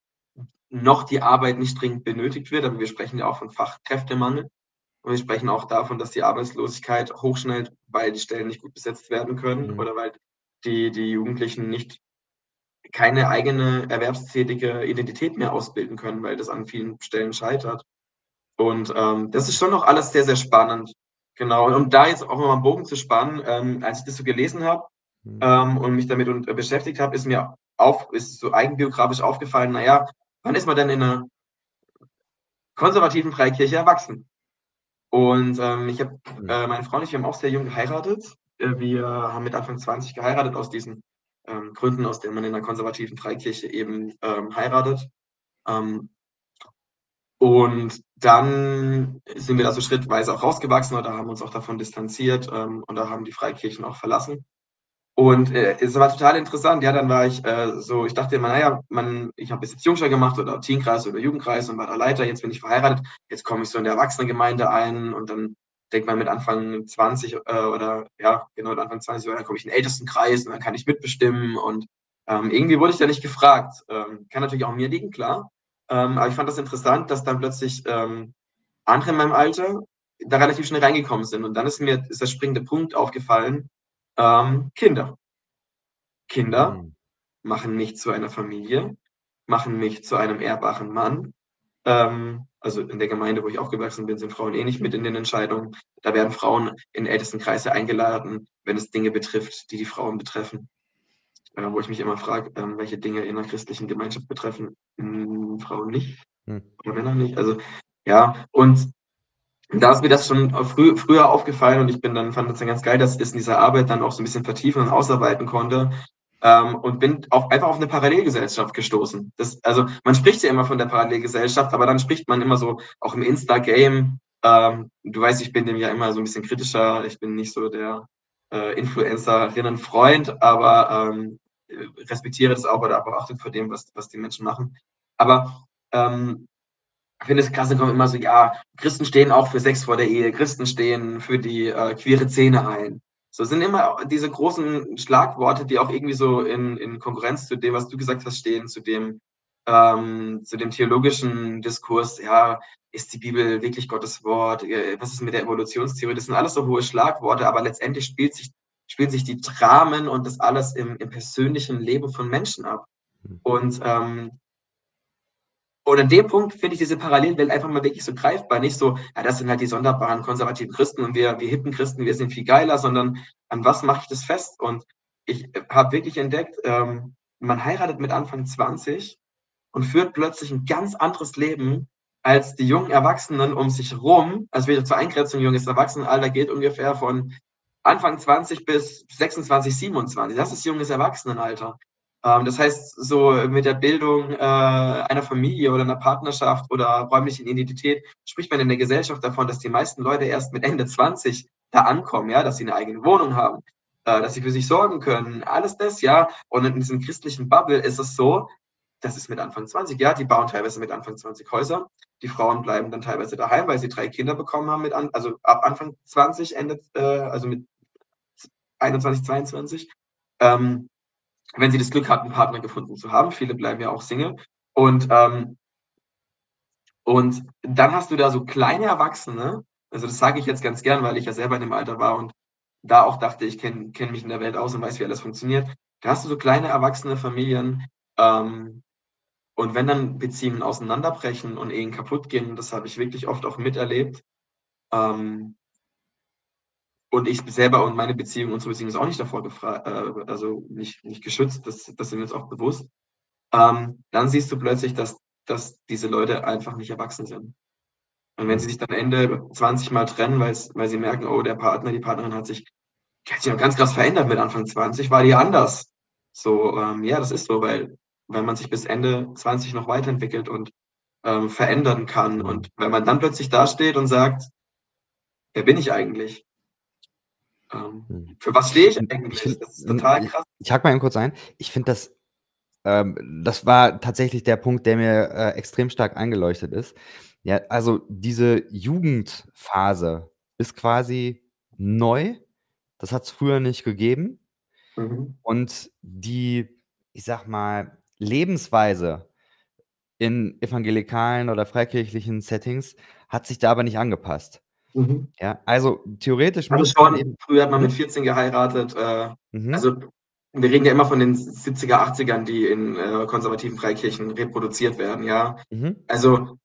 noch die Arbeit nicht dringend benötigt wird. Aber wir sprechen ja auch von Fachkräftemangel. Und wir sprechen auch davon, dass die Arbeitslosigkeit hochschnellt, weil die Stellen nicht gut besetzt werden können mhm. oder weil die, die Jugendlichen nicht keine eigene erwerbstätige Identität mehr ausbilden können, weil das an vielen Stellen scheitert. Und ähm, das ist schon noch alles sehr, sehr spannend. Genau, und um da jetzt auch nochmal einen Bogen zu spannen, ähm, als ich das so gelesen habe mhm. ähm, und mich damit und, äh, beschäftigt habe, ist mir auf, ist so eigenbiografisch aufgefallen, naja, wann ist man denn in einer konservativen Freikirche erwachsen? Und ähm, ich habe, mhm. äh, meine Frau und ich, wir haben auch sehr jung geheiratet. Äh, wir haben mit Anfang 20 geheiratet aus diesen ähm, Gründen, aus denen man in einer konservativen Freikirche eben ähm, heiratet. Ähm, Und dann sind wir da so schrittweise auch rausgewachsen oder haben uns auch davon distanziert ähm, und da haben die Freikirchen auch verlassen. Und äh, es war total interessant. Ja, dann war ich äh, so, ich dachte immer, naja, man, ich habe bis jetzt Jungschar gemacht oder Teenkreis oder Jugendkreis und war da Leiter. Jetzt bin ich verheiratet. Jetzt komme ich so in der Erwachsenengemeinde ein und dann denkt man mit Anfang 20 äh, oder ja, genau, mit Anfang 20, dann komme ich in den Ältestenkreis und dann kann ich mitbestimmen und ähm, irgendwie wurde ich da nicht gefragt. Ähm, kann natürlich auch mir liegen, klar. Ähm, aber ich fand das interessant, dass dann plötzlich ähm, andere in meinem Alter da relativ schnell reingekommen sind. Und dann ist mir ist der springende Punkt aufgefallen, ähm, Kinder. Kinder mhm. machen mich zu einer Familie, machen mich zu einem ehrbaren Mann. Ähm, also in der Gemeinde, wo ich aufgewachsen bin, sind Frauen eh nicht mit in den Entscheidungen. Da werden Frauen in ältesten Kreise eingeladen, wenn es Dinge betrifft, die die Frauen betreffen äh, wo ich mich immer frage, ähm, welche Dinge in einer christlichen Gemeinschaft betreffen hm, Frauen nicht hm. oder Männer nicht. Also ja, und da ist mir das schon früh, früher aufgefallen und ich bin dann, fand das dann ganz geil, dass ich das in dieser Arbeit dann auch so ein bisschen vertiefen und ausarbeiten konnte. Ähm, und bin auch einfach auf eine Parallelgesellschaft gestoßen. Das, also man spricht ja immer von der Parallelgesellschaft, aber dann spricht man immer so, auch im Insta-Game, ähm, du weißt, ich bin dem ja immer so ein bisschen kritischer, ich bin nicht so der äh, Influencerinnen-Freund, aber ähm, respektiere das auch oder aber Achtung vor dem, was, was die Menschen machen. Aber ähm, ich finde es krass, da kommen immer so, ja, Christen stehen auch für Sex vor der Ehe, Christen stehen für die äh, queere Szene ein. So sind immer diese großen Schlagworte, die auch irgendwie so in, in Konkurrenz zu dem, was du gesagt hast, stehen, zu dem, ähm, zu dem theologischen Diskurs, ja, ist die Bibel wirklich Gottes Wort? Äh, was ist mit der Evolutionstheorie? Das sind alles so hohe Schlagworte, aber letztendlich spielt sich spielen sich die Dramen und das alles im, im persönlichen Leben von Menschen ab. Hm. Und, ähm, und an dem Punkt finde ich diese Parallelwelt einfach mal wirklich so greifbar. Nicht so, ja, das sind halt die sonderbaren konservativen Christen und wir, wir hippen Christen, wir sind viel geiler, sondern an was mache ich das fest? Und ich habe wirklich entdeckt, ähm, man heiratet mit Anfang 20 und führt plötzlich ein ganz anderes Leben als die jungen Erwachsenen um sich rum. Also wieder zur Eingrenzung junges Erwachsenenalter geht ungefähr von Anfang 20 bis 26, 27. Das ist junges Erwachsenenalter. Ähm, das heißt, so mit der Bildung äh, einer Familie oder einer Partnerschaft oder räumlichen Identität spricht man in der Gesellschaft davon, dass die meisten Leute erst mit Ende 20 da ankommen, ja, dass sie eine eigene Wohnung haben, äh, dass sie für sich sorgen können, alles das, ja. Und in diesem christlichen Bubble ist es so, das ist mit Anfang 20, ja, die bauen teilweise mit Anfang 20 Häuser. Die Frauen bleiben dann teilweise daheim, weil sie drei Kinder bekommen haben, mit an, also ab Anfang 20 endet, äh, also mit 21, 22. Ähm, wenn sie das Glück hatten, Partner gefunden zu haben. Viele bleiben ja auch Single. Und, ähm, und dann hast du da so kleine Erwachsene, also das sage ich jetzt ganz gern, weil ich ja selber in dem Alter war und da auch dachte, ich kenne kenn mich in der Welt aus und weiß, wie alles funktioniert. Da hast du so kleine erwachsene Familien. Ähm, und wenn dann Beziehungen auseinanderbrechen und Ehen kaputt gehen, das habe ich wirklich oft auch miterlebt, ähm, und ich selber und meine Beziehung, unsere Beziehung ist auch nicht davor gefragt, äh, also nicht, nicht geschützt, das, das sind wir uns auch bewusst. Ähm, dann siehst du plötzlich, dass, dass diese Leute einfach nicht erwachsen sind. Und wenn sie sich dann Ende 20 Mal trennen, weil sie merken, oh, der Partner, die Partnerin hat sich, hat sich ganz krass verändert mit Anfang 20, war die anders. So, ähm, ja, das ist so, weil, weil man sich bis Ende 20 noch weiterentwickelt und ähm, verändern kann. Und wenn man dann plötzlich dasteht und sagt, wer bin ich eigentlich? Ähm, hm. Für was stehe ich eigentlich? Ich find, das ist total krass. Ich, ich hake mal eben kurz ein. Ich finde das, ähm, das war tatsächlich der Punkt, der mir äh, extrem stark eingeleuchtet ist. Ja, also diese Jugendphase ist quasi neu. Das hat es früher nicht gegeben. Mhm. Und die, ich sag mal, Lebensweise in evangelikalen oder freikirchlichen Settings hat sich da aber nicht angepasst. Mhm. Ja, also theoretisch also schon, früher hat man mit 14 geheiratet. Äh, mhm. Also wir reden ja immer von den 70er, 80ern, die in äh, konservativen Freikirchen reproduziert werden, ja. Mhm. Also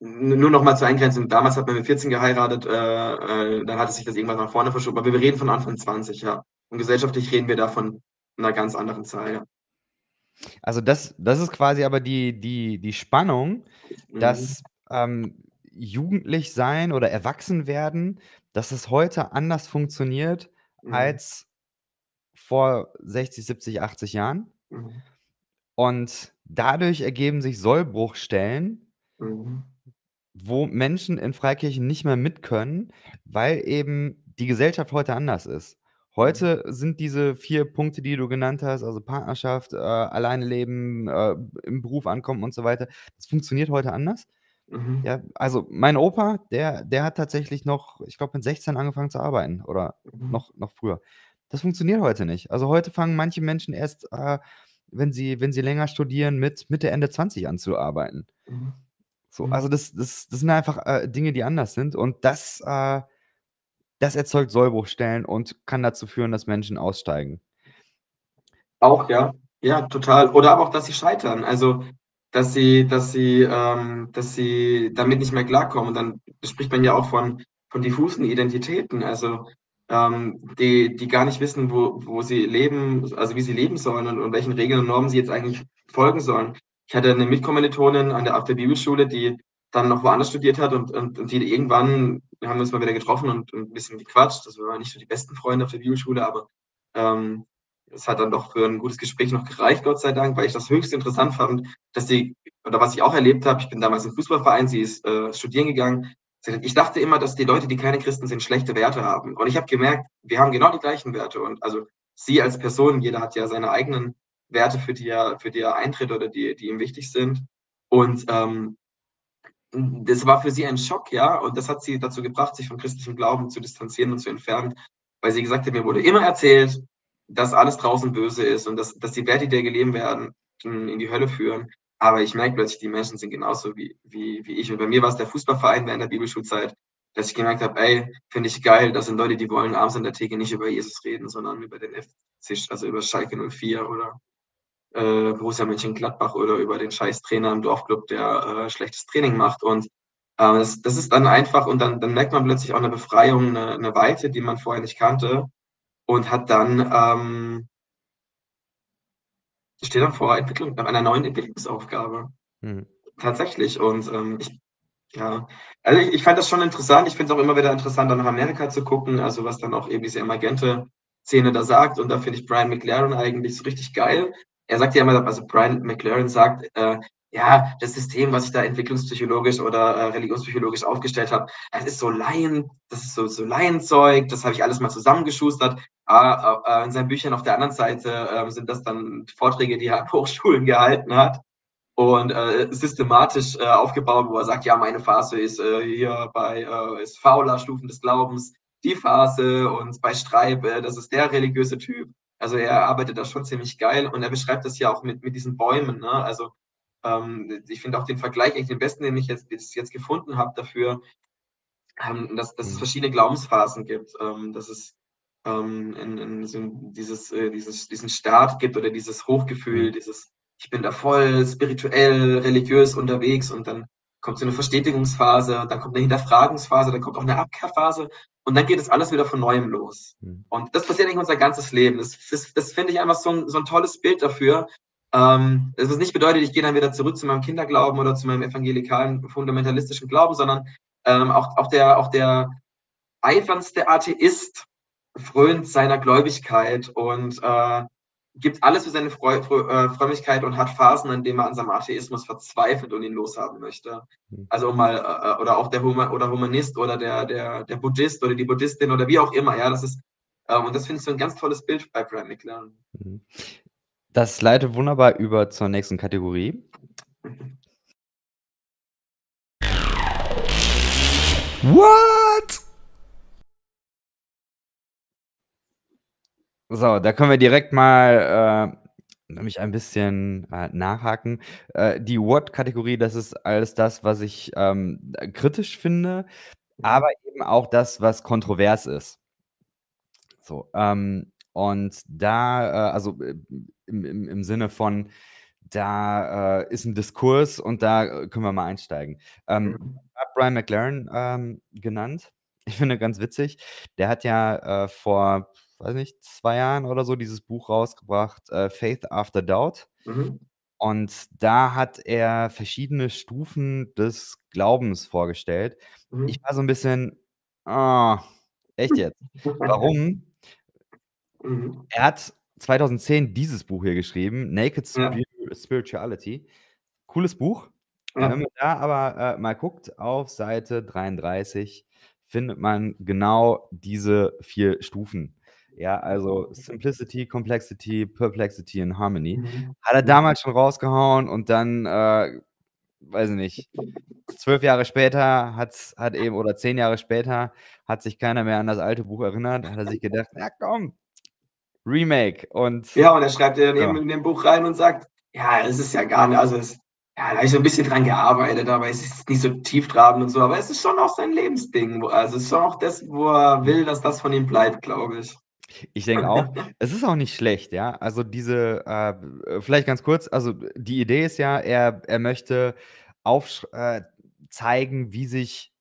nur noch mal zur Eingrenzung, damals hat man mit 14 geheiratet, äh, äh, dann hatte sich das irgendwann nach vorne verschoben, aber wir reden von Anfang 20, ja. Und gesellschaftlich reden wir da von einer ganz anderen Zahl, ja. Also das, das ist quasi aber die, die, die Spannung, mhm. dass ähm, jugendlich sein oder erwachsen werden, dass es heute anders funktioniert Mhm. als vor 60, 70, 80 Jahren. Mhm. Und dadurch ergeben sich Sollbruchstellen, Mhm. wo Menschen in Freikirchen nicht mehr mitkönnen, weil eben die Gesellschaft heute anders ist. Heute sind diese 4 Punkte, die du genannt hast, also Partnerschaft, äh, alleine leben, äh, im Beruf ankommen und so weiter, das funktioniert heute anders. Mhm. Ja, also mein Opa, der der hat tatsächlich noch, ich glaube, mit 16 angefangen zu arbeiten oder Mhm. noch noch früher. Das funktioniert heute nicht. Also, heute fangen manche Menschen erst, äh, wenn sie wenn sie länger studieren, mit Mitte, Ende 20 an zu arbeiten. Mhm. So, Mhm. also das das das sind einfach, äh, Dinge, die anders sind und das, äh das erzeugt Sollbruchstellen und kann dazu führen, dass Menschen aussteigen. Auch, ja. Ja, total. Oder aber auch, dass sie scheitern. Also, dass sie dass sie ähm, dass sie damit nicht mehr klarkommen. Und dann spricht man ja auch von von diffusen Identitäten, also, ähm, die die gar nicht wissen, wo wo sie leben also, wie sie leben sollen und und welchen Regeln und Normen sie jetzt eigentlich folgen sollen. Ich hatte 'ne Mitkommilitonin an der auf der Bibelschule, die dann noch woanders studiert hat und und und die irgendwann wir haben uns mal wieder getroffen und und 'n bisschen gequatscht. Also, wir waren nicht so die besten Freunde auf der Bibelschule, aber, ähm, es hat dann doch für 'n gutes Gespräch noch gereicht, Gott sei Dank, weil ich das höchst interessant fand, dass sie oder was ich auch erlebt habe, ich bin damals im Fußballverein, sie ist, äh, studieren gegangen. „Ich dachte immer, dass die Leute, die keine Christen sind, schlechte Werte haben.“ Und ich habe gemerkt, wir haben genau die gleichen Werte und also, sie als Person, jeder hat ja seine eigenen Werte, für die er für die er eintritt oder die die ihm wichtig sind. Und, ähm, hm, das war für sie ein Schock, ja, und das hat sie dazu gebracht, sich von christlichem Glauben zu distanzieren und zu entfernen, weil sie gesagt hat: „Mir wurde immer erzählt, dass alles draußen böse ist und dass dass die Werte, die da gelebt werden, in die Hölle führen.“ Aber ich merke plötzlich, die Menschen sind genauso wie wie wie ich. Und bei mir war's der Fußballverein während der Bibelschulzeit, dass ich gemerkt habe: „Ey, finde ich geil, das sind Leute, die wollen abends an der Theke nicht über Jesus reden, sondern über den FC also, über Schalke 04 oder, äh, Borussia Mönchengladbach oder über den Scheiß-Trainer im Dorfclub, der, äh, schlechtes Training macht.“ Und, äh, das das ist dann einfach und dann dann merkt man plötzlich auch 'ne Befreiung, 'ne 'ne Weite, die man vorher nicht kannte und hat dann, ähm steht dann vor Entwicklung nach einer neuen Entwicklungsaufgabe. Mhm. Tatsächlich und, ähm, ich ja, also, ich ich fand das schon interessant. Ich finde es auch immer wieder interessanter, nach Amerika zu gucken, also, was dann auch eben diese Emergente-Szene da sagt. Und da finde ich Brian McLaren eigentlich so richtig geil. Er sagt ja immer also, Brian McLaren sagt, äh: „Ja, das System, was ich da entwicklungspsychologisch oder, äh, religionspsychologisch aufgestellt habe, das ist so Laien das ist so so Laienzeug, das habe ich alles mal zusammengeschustert.“ Ah, äh, in seinen Büchern auf der anderen Seite, ähm, sind das dann Vorträge, die er an <laughs> Hochschulen gehalten hat und, äh, systematisch, äh, aufgebaut, wo er sagt: „Ja, meine Phase ist, äh, hier bei, äh ist Fowler, Stufen des Glaubens, die Phase und bei Streib, äh, das ist der religiöse Typ.“ Also, er arbeitet da schon ziemlich geil und er beschreibt das ja auch mit mit diesen Bäumen, ne? Also, ähm, ich finde auch den Vergleich eigentlich den besten, den ich jetzt bis jetzt gefunden habe dafür, ähm, dass dass es Mhm. verschiedene Glaubensphasen gibt, ähm, dass es, ähm, in in so dieses äh, dieses diesen Start gibt oder dieses Hochgefühl, Mhm. dieses: „Ich bin da voll spirituell, religiös unterwegs.“ Und dann kommt so 'ne Verstetigungsphase, dann kommt 'ne Hinterfragungsphase, dann kommt auch 'ne Abkehrphase und dann geht das alles wieder von Neuem los. Mhm. Und das passiert eigentlich unser ganzes Leben. Das das das finde ich einfach so 'n so 'n tolles Bild dafür, ähm, dass es nicht bedeutet, ich gehe dann wieder zurück zu meinem Kinderglauben oder zu meinem evangelikalen fundamentalistischen Glauben, sondern, ähm, auch auch der auch der eifernste Atheist frönt seiner Gläubigkeit und, äh, gibt alles für seine Freu Frö äh, Frömmigkeit und hat Phasen, in denen er an seinem Atheismus verzweifelt und ihn loshaben möchte. Mhm. Also, um mal äh, äh, oder auch der Huma oder Humanist oder der der der Buddhist oder die Buddhistin oder wie auch immer, ja, das ist ähm, und das finde ich so 'n ganz tolles Bild bei Brian McLaren. Das leitet wunderbar über zur nächsten Kategorie. What? So, da können wir direkt mal, äh, nämlich ein bisschen, äh, nachhaken. Äh, die What-Kategorie, das ist alles das, was ich, ähm, äh, kritisch finde, Mhm. aber eben auch das, was kontrovers ist. So, ähm, und da, äh also, äh, im im im Sinne von, da, äh, ist 'n Diskurs und da, äh, können wir mal einsteigen. Ähm, Mhm. Brian McLaren, ähm, genannt. Ich finde ganz witzig, der hat ja, äh, vor, weiß nicht, 2 Jahren oder so dieses Buch rausgebracht, „Faith After Doubt“. Mhm. Und da hat er verschiedene Stufen des Glaubens vorgestellt. Ich Mhm. war so 'n bisschen: „Ah, echt jetzt?“ Warum? Mhm. Er hat 2010 dieses Buch hier geschrieben, „Naked Ja. Spir Spirituality“. Cooles Buch. Und wenn man da aber, äh, mal guckt auf Seite 33, findet man genau diese 4 Stufen. Ja, also Simplicity, Complexity, Perplexity und Harmony. Mhm. Hat er damals schon rausgehauen und dann, äh, weiß ich nicht, 12 Jahre später hat's hat eben oder 10 Jahre später hat sich keiner mehr an das alte Buch erinnert. Hat er sich gedacht: „Ja komm, Remake“ und Ja, und er schreibt ja eben in dem Buch rein und sagt: „Ja, es ist ja gar nicht also es ja, da habe ich so 'n bisschen dran gearbeitet, aber es ist nicht so tieftrabend und so.“ Aber es ist schon auch sein Lebensding, also, es ist schon auch das, wo er will, dass das von ihm bleibt, glaube ich. Ich denke auch. <laughs> Es ist auch nicht schlecht, ja. Also, diese, äh vielleicht ganz kurz, also, die Idee ist ja, er er möchte aufsch äh, zeigen, wie sich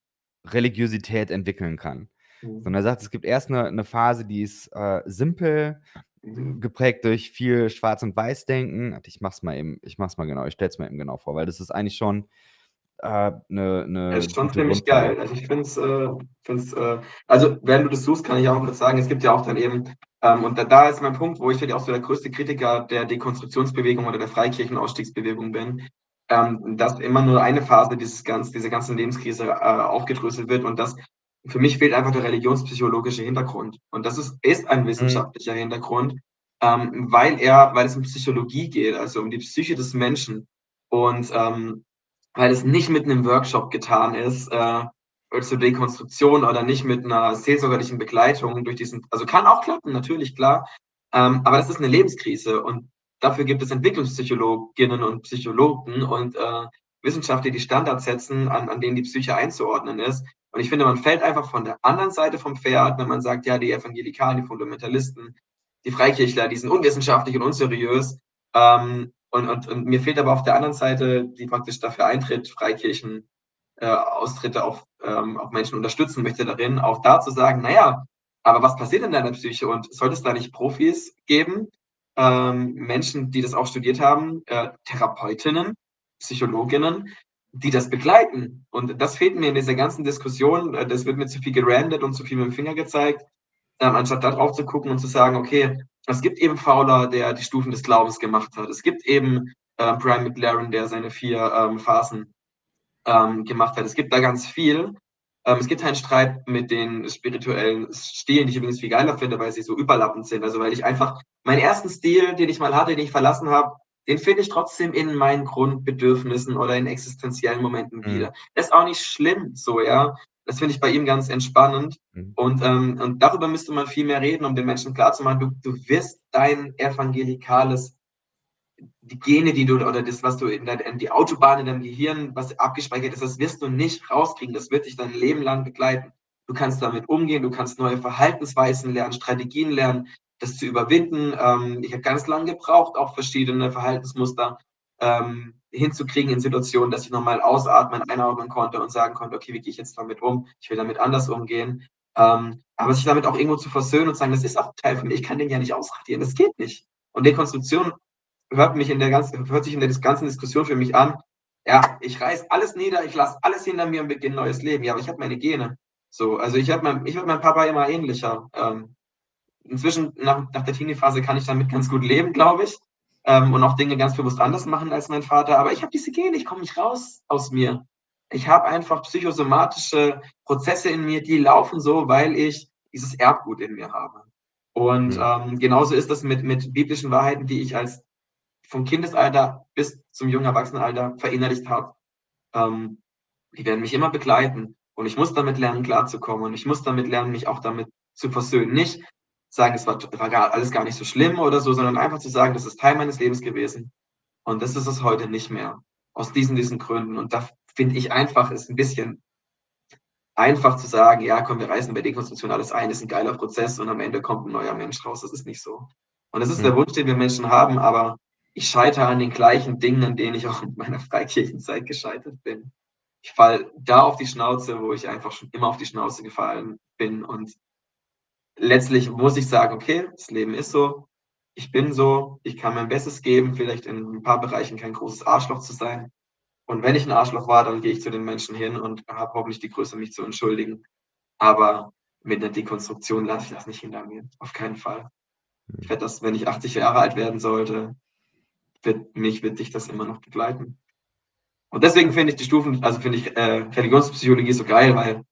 Religiosität entwickeln kann. Mhm. er sagt, es gibt erst 'ne 'ne Phase, die ist, äh, simpel, Mhm. geprägt durch viel Schwarz und Weiß-Denken. Ich mache es mal eben ich mache es mal genau ich stelle es mir eben genau vor, weil das ist eigentlich schon, äh, 'ne Ja, 'ne ist schon ziemlich geil. Also, ich finde es äh, äh also, während du das suchst, kann ich auch kurz sagen, es gibt ja auch dann eben ähm, und da da ist mein Punkt, wo ich wirklich auch so der größte Kritiker der Dekonstruktionsbewegung oder der Freikirchenausstiegsbewegung bin, ähm, dass immer nur eine Phase dieses ganz diese ganzen Lebenskrise, äh, aufgedröselt wird und das für mich fehlt einfach der religionspsychologische Hintergrund. Und das ist ist ein Mhm. wissenschaftlicher Hintergrund, ähm, weil er weil es um Psychologie geht, also, um die Psyche des Menschen. Und, ähm, weil es nicht mit 'nem Workshop getan ist, äh, zur Dekonstruktion oder nicht mit 'ner seelsorgerlichen Begleitung durch diesen also, kann auch klappen, natürlich, klar. Ähm, aber das ist 'ne Lebenskrise und dafür gibt es Entwicklungspsychologinnen und Psychologen und, äh, Wissenschaftler, die Standards setzen, an an denen die Psyche einzuordnen ist. Und ich finde, man fällt einfach von der anderen Seite vom Pferd, wenn man sagt: „Ja, die Evangelikalen, die Fundamentalisten, die Freikirchler, die sind unwissenschaftlich und unseriös.“ Ähm, und und und mir fehlt aber auf der anderen Seite, die praktisch dafür eintritt, Freikirchen äh, Austritte auf ähm, auf Menschen unterstützen möchte darin, auch da zu sagen: „Na ja, aber was passiert in deiner Psyche und sollte es da nicht Profis geben, ähm, Menschen, die das auch studiert haben, äh, Therapeutinnen, Psychologinnen, die das begleiten?“ Und das fehlt mir in dieser ganzen Diskussion. Äh, das wird mir zu viel gerandet und zu viel mit'm Finger gezeigt, ähm, anstatt da drauf zu gucken und zu sagen: „Okay, es gibt eben Fowler, der die Stufen des Glaubens gemacht hat. Es gibt eben, äh, Brian McLaren, der seine 4, ähm, Phasen, ähm, gemacht hat. Es gibt da ganz viel. Ähm, es gibt keinen Streit mit den spirituellen Stilen, die ich übrigens viel geiler finde, weil sie so überlappend sind. Also, weil ich einfach meinen 1. Stil, den ich mal hatte, den ich verlassen habe, den finde ich trotzdem in meinen Grundbedürfnissen oder in existenziellen Momenten Mhm. wieder. Ist auch nicht schlimm so, ja. Das finde ich bei ihm ganz entspannend. Mhm. Und, ähm und darüber müsste man viel mehr reden, um den Menschen klarzumachen, du du wirst dein evangelikales die Gene, die du oder das, was du in dein in die Autobahn in deinem Gehirn, was abgespeichert ist, das wirst du nicht rauskriegen. Das wird dich dein Leben lang begleiten. Du kannst damit umgehen, du kannst neue Verhaltensweisen lernen, Strategien lernen, das zu überwinden. Ähm, ich habe ganz lang gebraucht, auch verschiedene Verhaltensmuster, ähm, hinzukriegen in Situationen, dass ich noch mal ausatmen, einatmen konnte und sagen konnte: „Okay, wie gehe ich jetzt damit um? Ich will damit anders umgehen.“ Ähm, aber sich damit auch irgendwo zu versöhnen und sagen: „Das ist auch Teil von mir. Ich kann den ja nicht ausradieren. Das geht nicht.“ Und Dekonstruktion hört mich in der ganzen hört sich in der ganzen Diskussion für mich an: „Ja, ich reiße alles nieder, ich lasse alles hinter mir und beginne 'n neues Leben.“ Ja, aber ich habe meine Gene. So, also, ich habe mein ich werde meinem Papa immer ähnlicher. Ähm, inzwischen nach nach der Teenie-Phase kann ich damit ganz gut leben, glaube ich, ähm, und auch Dinge ganz bewusst anders machen als mein Vater. Aber ich habe diese Gene, ich komme nicht raus aus mir. Ich habe einfach psychosomatische Prozesse in mir, die laufen so, weil ich dieses Erbgut in mir habe. Und, Mhm. ähm, genauso ist das mit mit biblischen Wahrheiten, die ich als vom Kindesalter bis zum jungen Erwachsenenalter verinnerlicht habe. Ähm, die werden mich immer begleiten und ich muss damit lernen, klarzukommen und ich muss damit lernen, mich auch damit zu versöhnen. Nicht sagen, es war alles gar nicht so schlimm oder so, sondern einfach zu sagen: „Das ist Teil meines Lebens gewesen und das ist es heute nicht mehr.“ Aus diesen diesen Gründen. Und da finde ich einfach, ist 'n bisschen einfach zu sagen: „Ja, komm, wir reißen bei Dekonstruktion alles ein, ist 'n geiler Prozess und am Ende kommt 'n neuer Mensch raus.“ Das ist nicht so. Und das ist der Mhm. Wunsch, den wir Menschen haben, aber ich scheitere an den gleichen Dingen, an denen ich auch in meiner Freikirchenzeit gescheitert bin. Ich falle da auf die Schnauze, wo ich einfach schon immer auf die Schnauze gefallen bin und letztlich muss ich sagen: „Okay, das Leben ist so. Ich bin so. Ich kann mein Bestes geben, vielleicht in 'n paar Bereichen kein großes Arschloch zu sein. Und wenn ich 'n Arschloch war, dann gehe ich zu den Menschen hin und habe hoffentlich die Größe, mich zu entschuldigen. Aber mit 'ner Dekonstruktion lasse ich das nicht hinter mir, auf keinen Fall. Ich Mhm. werde das wenn ich 80 Jahre alt werden sollte, wird mich wird dich das immer noch begleiten. Und deswegen finde ich die Stufen, also finde ich äh, Religionspsychologie so geil, weil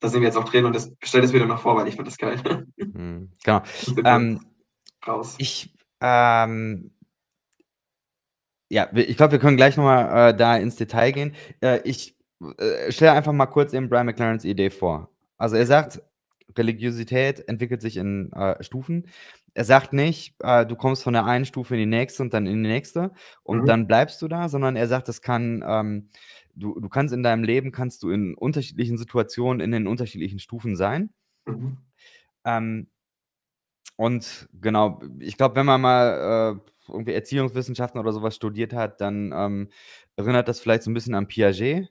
da sind wir jetzt auch drin und das stelle es wieder noch vor, weil ich finde das geil. Mhm, genau. <laughs> Ähm, raus. Ich, ähm, ja, ich glaube, wir können gleich nochmal äh, da ins Detail gehen. Äh, ich äh, stelle einfach mal kurz eben Brian McLarens Idee vor. Also er sagt, Religiosität entwickelt sich in äh, Stufen. Er sagt nicht, äh, du kommst von der einen Stufe in die nächste und dann in die nächste und Mhm. dann bleibst du da, sondern er sagt, das kann, ähm, du, du kannst in deinem Leben, kannst du in unterschiedlichen Situationen, in den unterschiedlichen Stufen sein. Mhm. Ähm, und genau, ich glaube, wenn man mal äh, irgendwie Erziehungswissenschaften oder sowas studiert hat, dann ähm, erinnert das vielleicht so ein bisschen an Piaget.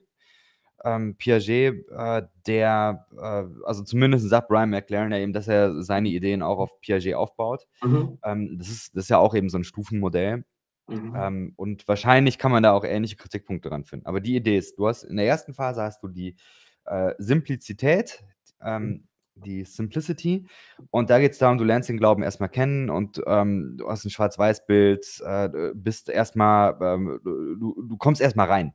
Ähm, Piaget, äh, der, äh, also zumindest sagt Brian McLaren ja eben, dass er seine Ideen auch auf Piaget aufbaut. Mhm. Ähm, das, ist, das ist ja auch eben so ein Stufenmodell. Mhm. Ähm, und wahrscheinlich kann man da auch ähnliche Kritikpunkte dran finden. Aber die Idee ist, du hast in der ersten Phase hast du die äh, Simplizität, ähm, die Simplicity. Und da geht es darum, du lernst den Glauben erstmal kennen und ähm, du hast ein Schwarz-Weiß-Bild, äh, bist erstmal, ähm, du, du kommst erstmal rein.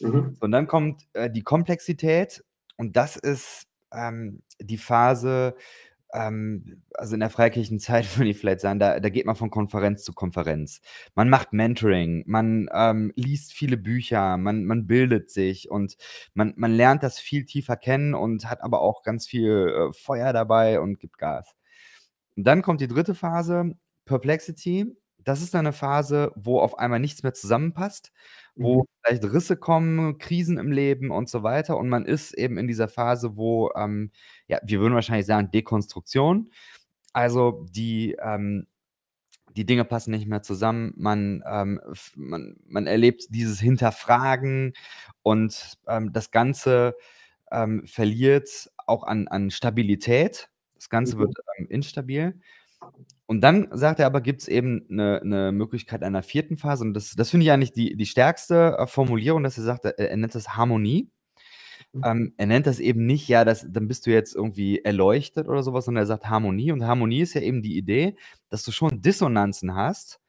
Mhm. Und dann kommt äh, die Komplexität und das ist ähm, die Phase, ähm, also in der freikirchlichen Zeit <laughs> würde ich vielleicht sagen, da, da geht man von Konferenz zu Konferenz. Man macht Mentoring, man ähm, liest viele Bücher, man, man bildet sich und man, man lernt das viel tiefer kennen und hat aber auch ganz viel äh, Feuer dabei und gibt Gas. Und dann kommt die dritte Phase, Perplexity. Das ist dann eine Phase, wo auf einmal nichts mehr zusammenpasst, wo Mhm. vielleicht Risse kommen, Krisen im Leben und so weiter. Und man ist eben in dieser Phase, wo, ähm, ja, wir würden wahrscheinlich sagen, Dekonstruktion. Also die, ähm, die Dinge passen nicht mehr zusammen. Man, ähm, f- man, man erlebt dieses Hinterfragen und ähm, das Ganze ähm, verliert auch an, an Stabilität. Das Ganze Mhm. wird ähm, instabil. Und dann sagt er aber, gibt es eben eine 'ne Möglichkeit einer vierten Phase und das das finde ich eigentlich die die stärkste, äh, Formulierung, dass er sagt, er er nennt das Harmonie. Mhm. Ähm, er nennt das eben nicht, ja, das dann bist du jetzt irgendwie erleuchtet oder sowas, sondern er sagt Harmonie und Harmonie ist ja eben die Idee, dass du schon Dissonanzen hast,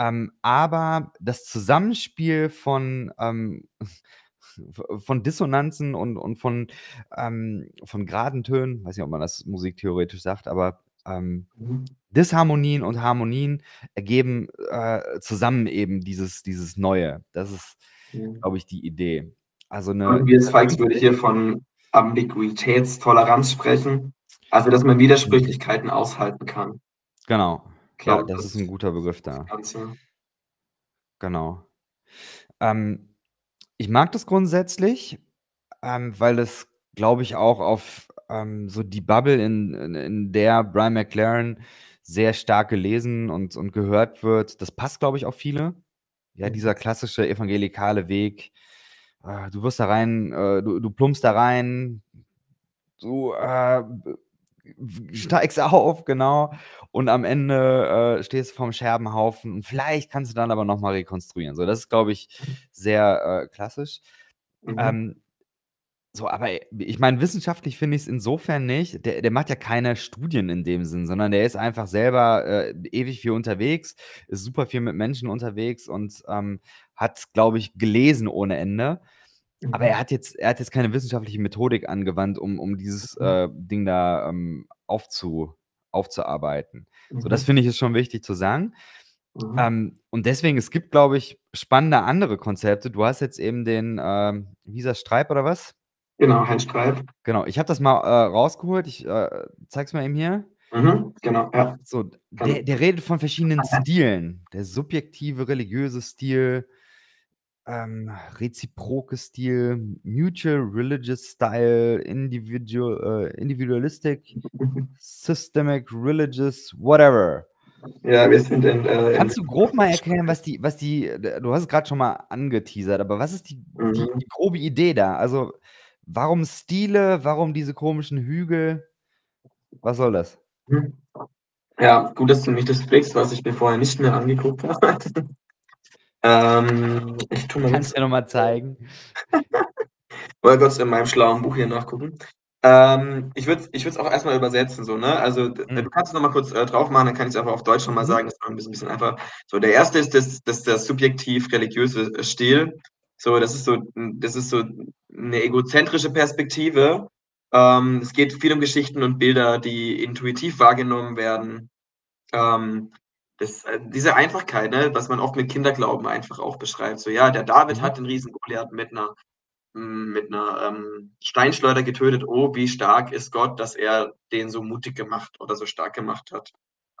ähm, aber das Zusammenspiel von, ähm, <laughs> von Dissonanzen und und von, ähm von geraden Tönen, weiß nicht, ob man das musiktheoretisch sagt, aber, ähm Mhm. Disharmonien und Harmonien ergeben, äh, zusammen eben dieses dieses Neue. Das ist, Mhm. glaube ich, die Idee. Also 'ne Und Tobias Fikes würde hier von Ambiguitätstoleranz sprechen, also dass man Widersprüchlichkeiten aushalten kann. Genau. Ich Ja, glaube, das ist 'n guter Begriff da. das Ganze. Genau. Ähm, ich mag das grundsätzlich, ähm, weil es, glaube ich, auch auf, ähm, so die Bubble, in in in der Brian McLaren sehr stark gelesen und und gehört wird, das passt, glaube ich, auf viele. Ja, Mhm. dieser klassische evangelikale Weg. Äh, du wirst da rein äh, du du plumpst da rein, du, äh, steigst <laughs> auf, genau, und am Ende, äh, stehst du vorm Scherbenhaufen und vielleicht kannst du dann aber noch mal rekonstruieren. So, das ist, glaube ich, sehr, äh, klassisch. Mhm. Ähm, so, aber ich meine, wissenschaftlich finde ich's insofern nicht der der macht ja keine Studien in dem Sinn, sondern der ist einfach selber, äh, ewig viel unterwegs, ist super viel mit Menschen unterwegs und, ähm, hat, glaube ich, gelesen ohne Ende. Aber er Mhm. hat jetzt er hat jetzt keine wissenschaftliche Methodik angewandt, um um dieses, Mhm. äh, Ding da, ähm, aufzu aufzuarbeiten. So, das Mhm. finde ich, ist schon wichtig zu sagen. Mhm. Ähm, und deswegen, es gibt, glaube ich, spannende andere Konzepte. Du hast jetzt eben den, ähm, er, Streib oder was? Genau, Heinz Streib. Genau, ich habe das mal, äh, rausgeholt. Ich, äh, zeige es mal eben hier. Mhm, genau, ja. So, der der redet von verschiedenen <laughs> Stilen. Der subjektive religiöse Stil, ähm, reziproke Stil, mutual religious style, individual äh, individualistic, systemic religious, whatever. Ja, wir sind in, äh, Kannst du grob mal erklären, was die was die du hast es grad schon mal angeteasert, aber was ist die die Mhm. die grobe Idee da? Also, warum Stile? Warum diese komischen Hügel? Was soll das? Mhm. Ja, gut, dass du mich das sprichst, was ich mir vorher nicht mehr angeguckt habe. <laughs> Ähm, ich tue mal Kannst kurz mir noch mal zeigen. <laughs> mal kurz in meinem schlauen Buch hier nachgucken. Ähm, ich würde es ich es auch erst mal übersetzen so, ne? Also, Mhm. du kannst es noch mal kurz, äh, drauf machen, dann kann ich's einfach auf Deutsch noch mal Mhm. sagen, das ist noch 'n bisschen bisschen einfacher. So, der erste ist das das der subjektiv religiöse, äh, Stil. So, das ist so, das ist so eine egozentrische Perspektive. Ähm, es geht viel um Geschichten und Bilder, die intuitiv wahrgenommen werden. Ähm, das, äh, diese Einfachkeit, ne, was man oft mit Kinderglauben einfach auch beschreibt. So, ja, der David Mhm. hat den riesen Goliath mit einer mit einer ähm, Steinschleuder getötet. Oh, wie stark ist Gott, dass er den so mutig gemacht oder so stark gemacht hat.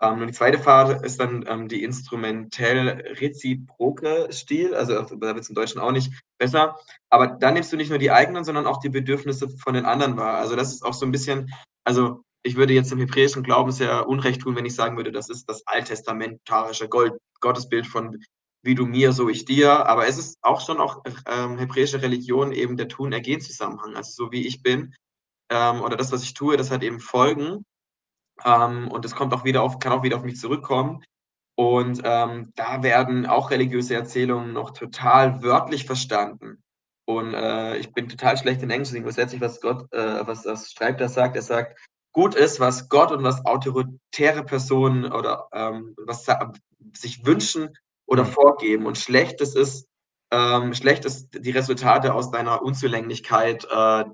Ähm, und die zweite Phase ist dann ähm, die instrumentell reziproke Stil, also da wird es im Deutschen auch nicht besser. Aber dann nimmst du nicht nur die eigenen, sondern auch die Bedürfnisse von den anderen wahr. Also das ist auch so ein bisschen, also ich würde jetzt im hebräischen Glauben sehr Unrecht tun, wenn ich sagen würde, das ist das alttestamentarische Gold, Gottesbild von wie du mir, so ich dir. Aber es ist auch schon auch ähm, hebräische Religion eben der Tun-Ergehen-Zusammenhang. Also so wie ich bin ähm, oder das, was ich tue, das hat eben Folgen. Ähm, und das kommt auch wieder auf, kann auch wieder auf mich zurückkommen. Und ähm, da werden auch religiöse Erzählungen noch total wörtlich verstanden. Und äh, ich bin total schlecht in Englisch, deswegen übersetze ich, was Gott, äh, was das schreibt, das sagt. Er sagt, gut ist, was Gott und was autoritäre Personen oder ähm, was sich wünschen oder mhm. vorgeben. Und schlechtes ist, ähm, schlecht ist die Resultate aus deiner Unzulänglichkeit, äh,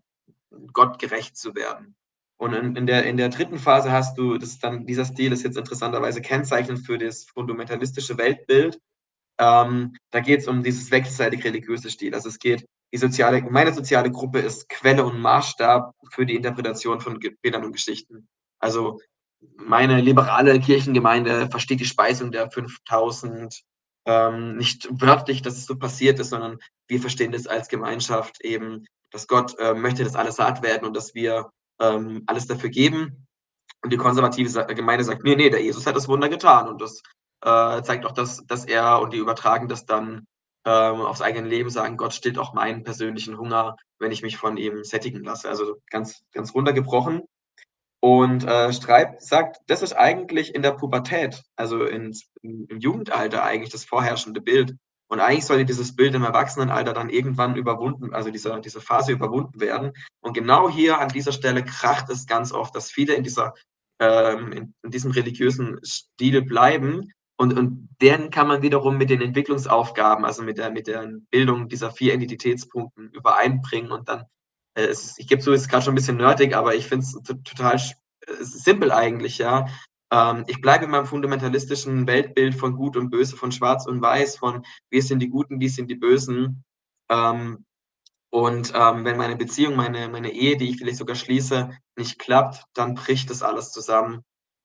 Gott gerecht zu werden. Und in, in, der, in der dritten Phase hast du, das dann, dieser Stil ist jetzt interessanterweise kennzeichnend für das fundamentalistische Weltbild. Ähm, da geht es um dieses wechselseitig religiöse Stil. Also es geht, die soziale, meine soziale Gruppe ist Quelle und Maßstab für die Interpretation von Bildern und Geschichten. Also meine liberale Kirchengemeinde versteht die Speisung der 5000 ähm, nicht wörtlich, dass es so passiert ist, sondern wir verstehen das als Gemeinschaft eben, dass Gott äh, möchte, dass alles satt werden und dass wir ähm, alles dafür geben. Und die konservative Gemeinde sagt, nee, nee, der Jesus hat das Wunder getan. Und das äh, zeigt auch, dass, dass er und die übertragen das dann ähm, aufs eigene Leben, sagen, Gott stillt auch meinen persönlichen Hunger, wenn ich mich von ihm sättigen lasse. Also ganz, ganz runtergebrochen. Und äh, Streib sagt, das ist eigentlich in der Pubertät, also in, im Jugendalter eigentlich das vorherrschende Bild. Und eigentlich sollte dieses Bild im Erwachsenenalter dann irgendwann überwunden, also diese, diese Phase überwunden werden. Und genau hier an dieser Stelle kracht es ganz oft, dass viele in, dieser, ähm, in, in diesem religiösen Stil bleiben. Und, und deren kann man wiederum mit den Entwicklungsaufgaben, also mit der, mit der Bildung dieser vier Identitätspunkten übereinbringen und dann äh, ist, ich gebe so, ist gerade schon ein bisschen nerdig, aber ich finde es total simpel eigentlich, ja. Ähm, ich bleibe in meinem fundamentalistischen Weltbild von Gut und Böse, von Schwarz und Weiß, von wir sind die Guten, wir sind die Bösen. Ähm, und ähm, wenn meine Beziehung, meine, meine Ehe, die ich vielleicht sogar schließe, nicht klappt, dann bricht das alles zusammen.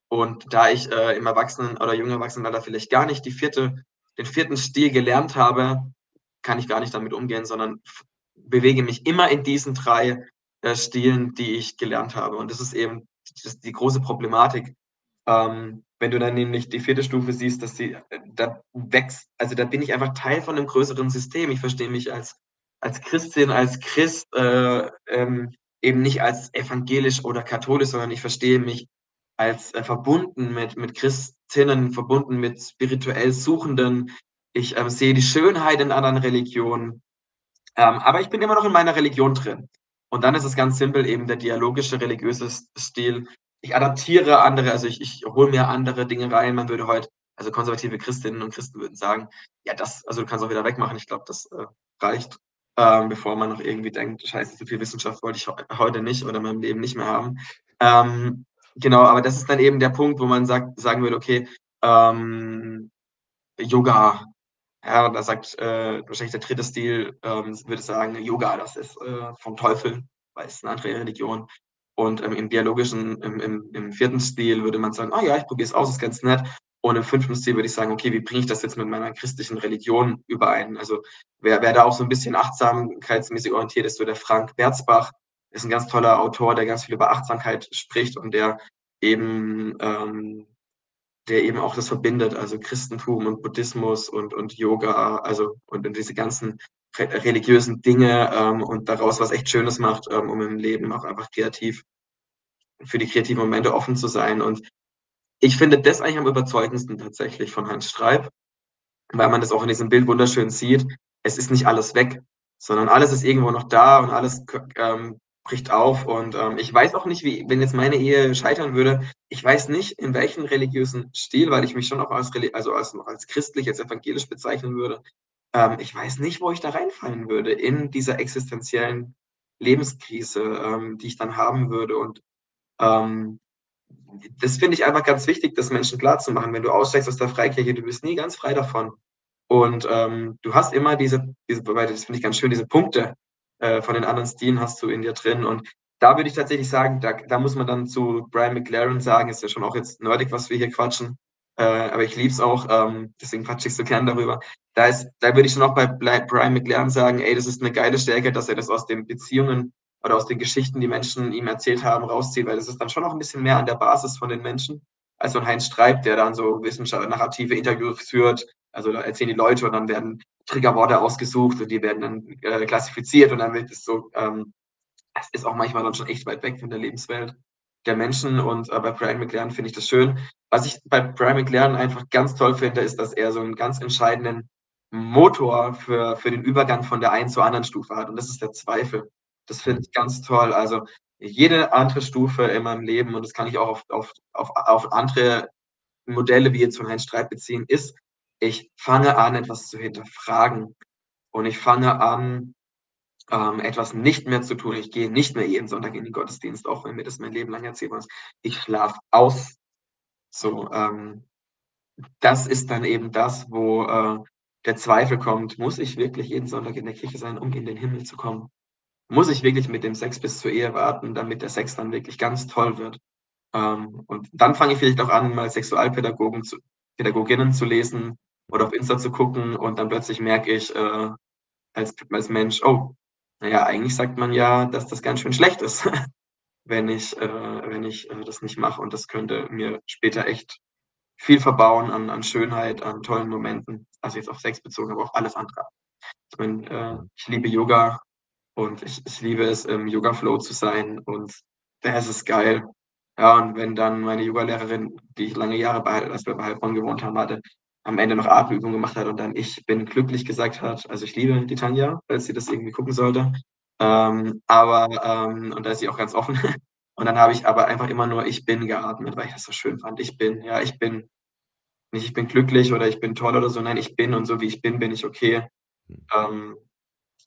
Und da ich äh, im Erwachsenen- oder jungen Erwachsenenalter vielleicht gar nicht die vierte, den vierten Stil gelernt habe, kann ich gar nicht damit umgehen, sondern bewege mich immer in diesen drei äh, Stilen, die ich gelernt habe. Und das ist eben die große Problematik. Ähm, wenn du dann nämlich die vierte Stufe siehst, dass sie äh, da wächst, also da bin ich einfach Teil von einem größeren System. Ich verstehe mich als, als Christin, als Christ, äh, ähm, eben nicht als evangelisch oder katholisch, sondern ich verstehe mich als äh, verbunden mit, mit Christinnen, verbunden mit spirituell Suchenden. Ich ähm, sehe die Schönheit in anderen Religionen. Ähm, aber ich bin immer noch in meiner Religion drin. Und dann ist es ganz simpel eben der dialogische religiöse Stil. Ich adaptiere andere, also ich, ich hole mir andere Dinge rein. Man würde heute, also konservative Christinnen und Christen würden sagen, ja, das, also du kannst auch wieder wegmachen. Ich glaube, das äh, reicht, ähm, bevor man noch irgendwie denkt, scheiße, so viel Wissenschaft wollte ich heute nicht oder in meinem Leben nicht mehr haben. Ähm, genau, aber das ist dann eben der Punkt, wo man sagt, sagen würde, okay, ähm, Yoga, ja, da sagt äh, wahrscheinlich der dritte Stil, ähm, würde sagen, Yoga, das ist äh, vom Teufel, weil es eine andere Religion. Und ähm, im dialogischen, im, im, im, vierten Stil würde man sagen, ah oh ja, ich probiere es aus, ist ganz nett. Und im fünften Stil würde ich sagen, okay, wie bringe ich das jetzt mit meiner christlichen Religion überein? Also wer, wer da auch so ein bisschen achtsamkeitsmäßig orientiert ist, so der Frank Berzbach, ist ein ganz toller Autor, der ganz viel über Achtsamkeit spricht und der eben ähm, der eben auch das verbindet, also Christentum und Buddhismus und, und Yoga, also und, und diese ganzen religiösen Dinge ähm, und daraus was echt Schönes macht, ähm, um im Leben auch einfach kreativ für die kreativen Momente offen zu sein. Und ich finde das eigentlich am überzeugendsten tatsächlich von Hans Streib, weil man das auch in diesem Bild wunderschön sieht. Es ist nicht alles weg, sondern alles ist irgendwo noch da und alles ähm, bricht auf. Und ähm, ich weiß auch nicht, wie, wenn jetzt meine Ehe scheitern würde, ich weiß nicht, in welchem religiösen Stil, weil ich mich schon auch als, also als, als christlich, als evangelisch bezeichnen würde. Ähm, ich weiß nicht, wo ich da reinfallen würde in dieser existenziellen Lebenskrise, ähm, die ich dann haben würde. Und ähm, das finde ich einfach ganz wichtig, das Menschen klarzumachen. Wenn du aussteigst aus der Freikirche, du bist nie ganz frei davon. Und ähm, du hast immer diese, diese das finde ich ganz schön, diese Punkte äh, von den anderen Stilen hast du in dir drin. Und da würde ich tatsächlich sagen, da, da muss man dann zu Brian McLaren sagen, ist ja schon auch jetzt nerdig, was wir hier quatschen, äh, aber ich liebe es auch, ähm, deswegen quatsche ich so gern darüber. Da, ist, da würde ich schon auch bei Brian McLaren sagen, ey, das ist eine geile Stärke, dass er das aus den Beziehungen oder aus den Geschichten, die Menschen ihm erzählt haben, rauszieht, weil das ist dann schon noch ein bisschen mehr an der Basis von den Menschen als ein Heinz Streib, der dann so wissenschaftliche narrative Interviews führt. Also da erzählen die Leute und dann werden Triggerworte ausgesucht und die werden dann äh, klassifiziert und dann wird es so, ähm, es ist auch manchmal dann schon echt weit weg von der Lebenswelt der Menschen und äh, bei Brian McLaren finde ich das schön. Was ich bei Brian McLaren einfach ganz toll finde, ist, dass er so einen ganz entscheidenden Motor für, für den Übergang von der einen zur anderen Stufe hat und das ist der Zweifel. Das finde ich ganz toll. Also jede andere Stufe in meinem Leben, und das kann ich auch auf, auf, auf, auf andere Modelle wie jetzt von Heinz Streit beziehen, ist, ich fange an, etwas zu hinterfragen. Und ich fange an, ähm, etwas nicht mehr zu tun. Ich gehe nicht mehr jeden Sonntag in den Gottesdienst, auch wenn mir das mein Leben lang erzählt wird. Ich schlafe aus. So, ähm, das ist dann eben das, wo äh, der Zweifel kommt. Muss ich wirklich jeden Sonntag in der Kirche sein, um in den Himmel zu kommen? Muss ich wirklich mit dem Sex bis zur Ehe warten, damit der Sex dann wirklich ganz toll wird? Ähm, und dann fange ich vielleicht auch an, mal Sexualpädagogen zu, Pädagoginnen zu lesen oder auf Insta zu gucken und dann plötzlich merke ich äh, als, als Mensch, oh, naja, eigentlich sagt man ja, dass das ganz schön schlecht ist, <laughs> wenn ich, äh, wenn ich äh, das nicht mache. Und das könnte mir später echt viel verbauen an, an Schönheit, an tollen Momenten. Also jetzt auf Sex bezogen, aber auch alles andere. Ich meine, äh, ich liebe Yoga und ich, ich liebe es, im Yoga-Flow zu sein und das ist geil. Ja, und wenn dann meine Yoga-Lehrerin, die ich lange Jahre bei, als wir bei Heilbronn gewohnt haben, hatte, am Ende noch Atemübungen gemacht hat und dann ich bin glücklich gesagt hat. Also ich liebe die Tanja, weil sie das irgendwie gucken sollte. Ähm, aber, ähm, und da ist sie auch ganz offen. <laughs> Und dann habe ich aber einfach immer nur ich bin geatmet, weil ich das so schön fand. Ich bin, ja, ich bin. Nicht ich bin glücklich oder ich bin toll oder so, nein, ich bin und so wie ich bin, bin ich okay. Ähm,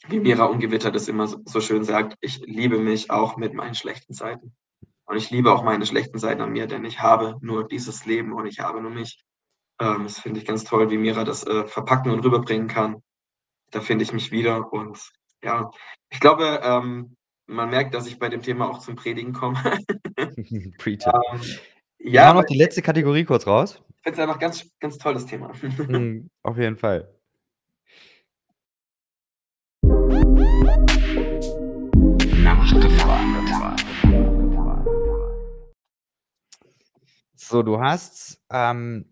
wie Mira Ungewitter das immer so schön sagt, ich liebe mich auch mit meinen schlechten Seiten. Und ich liebe auch meine schlechten Seiten an mir, denn ich habe nur dieses Leben und ich habe nur mich. Ähm, das finde ich ganz toll, wie Mira das äh, verpacken und rüberbringen kann. Da finde ich mich wieder. Und ja, ich glaube, ähm, man merkt, dass ich bei dem Thema auch zum Predigen komme. <laughs> Preacher. ähm, ja, Wir noch die letzte Kategorie kurz raus. Ich finde es einfach ganz, ganz toll, das Thema. <laughs> Hm, auf jeden Fall. Nachgefragt. So, du hast ähm,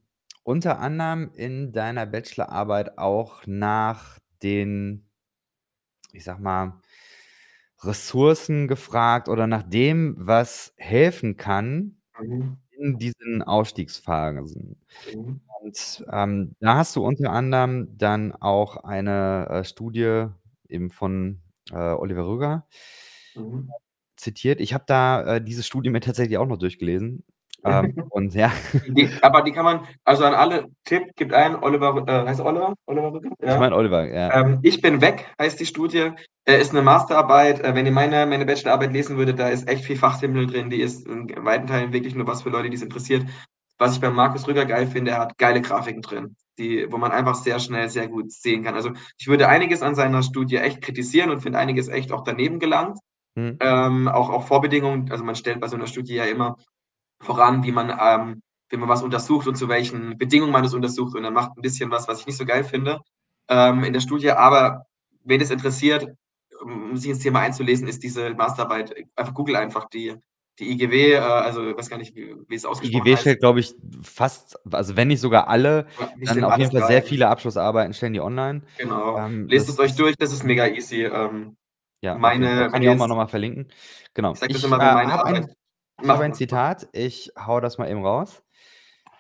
unter anderem in deiner Bachelorarbeit auch nach den, ich sag mal, Ressourcen gefragt oder nach dem, was helfen kann Mhm. in diesen Ausstiegsphasen. Mhm. Und, ähm, da hast du unter anderem dann auch eine, äh, Studie eben von, äh, Oliver Rüger Mhm. zitiert. Ich habe da, äh, diese Studie mir tatsächlich auch noch durchgelesen. Ähm, <laughs> und ja. Die, aber die kann man, also an alle, Tipp, gibt ein, Oliver, äh, heißt Oliver? Oliver ja. Ich meine Oliver, ja. Ähm, ich bin weg, heißt die Studie. Äh, ist eine Masterarbeit. Äh, wenn ihr meine, meine Bachelorarbeit lesen würdet, da ist echt viel Fachsimpel drin. Die ist in weiten Teilen wirklich nur was für Leute, die es interessiert. Was ich bei Markus Rüger geil finde, er hat geile Grafiken drin, die, wo man einfach sehr schnell, sehr gut sehen kann. Also ich würde einiges an seiner Studie echt kritisieren und finde einiges echt auch daneben gelangt. Hm. Ähm, auch, auch Vorbedingungen, also man stellt bei so einer Studie ja immer voran, wie man, ähm, wie man was untersucht und zu welchen Bedingungen man es untersucht. Und er macht ein bisschen was, was ich nicht so geil finde ähm, in der Studie. Aber wen es interessiert, um sich ins Thema einzulesen, ist diese Masterarbeit. Einfach Google einfach die, die IGW, äh, also ich weiß gar nicht, wie, wie es ausgesprochen IGW stellt, glaube ich, fast, also wenn nicht sogar alle, ja, dann auf jeden Fall sehr viele Abschlussarbeiten stellen die online. Genau. Ähm, Lest es euch durch, das ist mega easy. Ähm, ja, meine, kann ich auch mal nochmal verlinken. Genau. Ich sage das immer, wenn äh, meine Arbeit, ein, ich habe ein Zitat, ich hau das mal eben raus.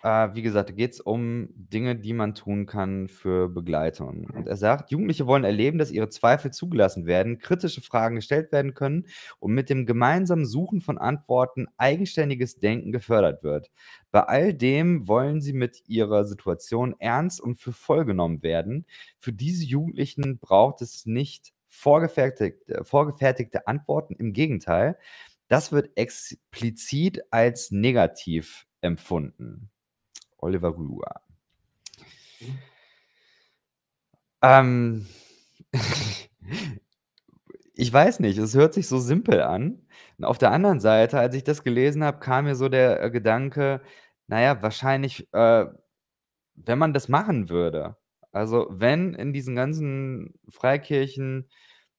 Äh, wie gesagt, da geht's um Dinge, die man tun kann für Begleitung. Und er sagt: „Jugendliche wollen erleben, dass ihre Zweifel zugelassen werden, kritische Fragen gestellt werden können und mit dem gemeinsamen Suchen von Antworten eigenständiges Denken gefördert wird. Bei all dem wollen sie mit ihrer Situation ernst und für voll genommen werden. Für diese Jugendlichen braucht es nicht vorgefertigte vorgefertigte Antworten, im Gegenteil, das wird explizit als negativ empfunden.“ Oliver. Mhm. Ähm, <laughs> ich weiß nicht, es hört sich so simpel an. Und auf der anderen Seite, als ich das gelesen habe, kam mir so der, äh, Gedanke, na ja, wahrscheinlich, äh, wenn man das machen würde also, wenn in diesen ganzen Freikirchen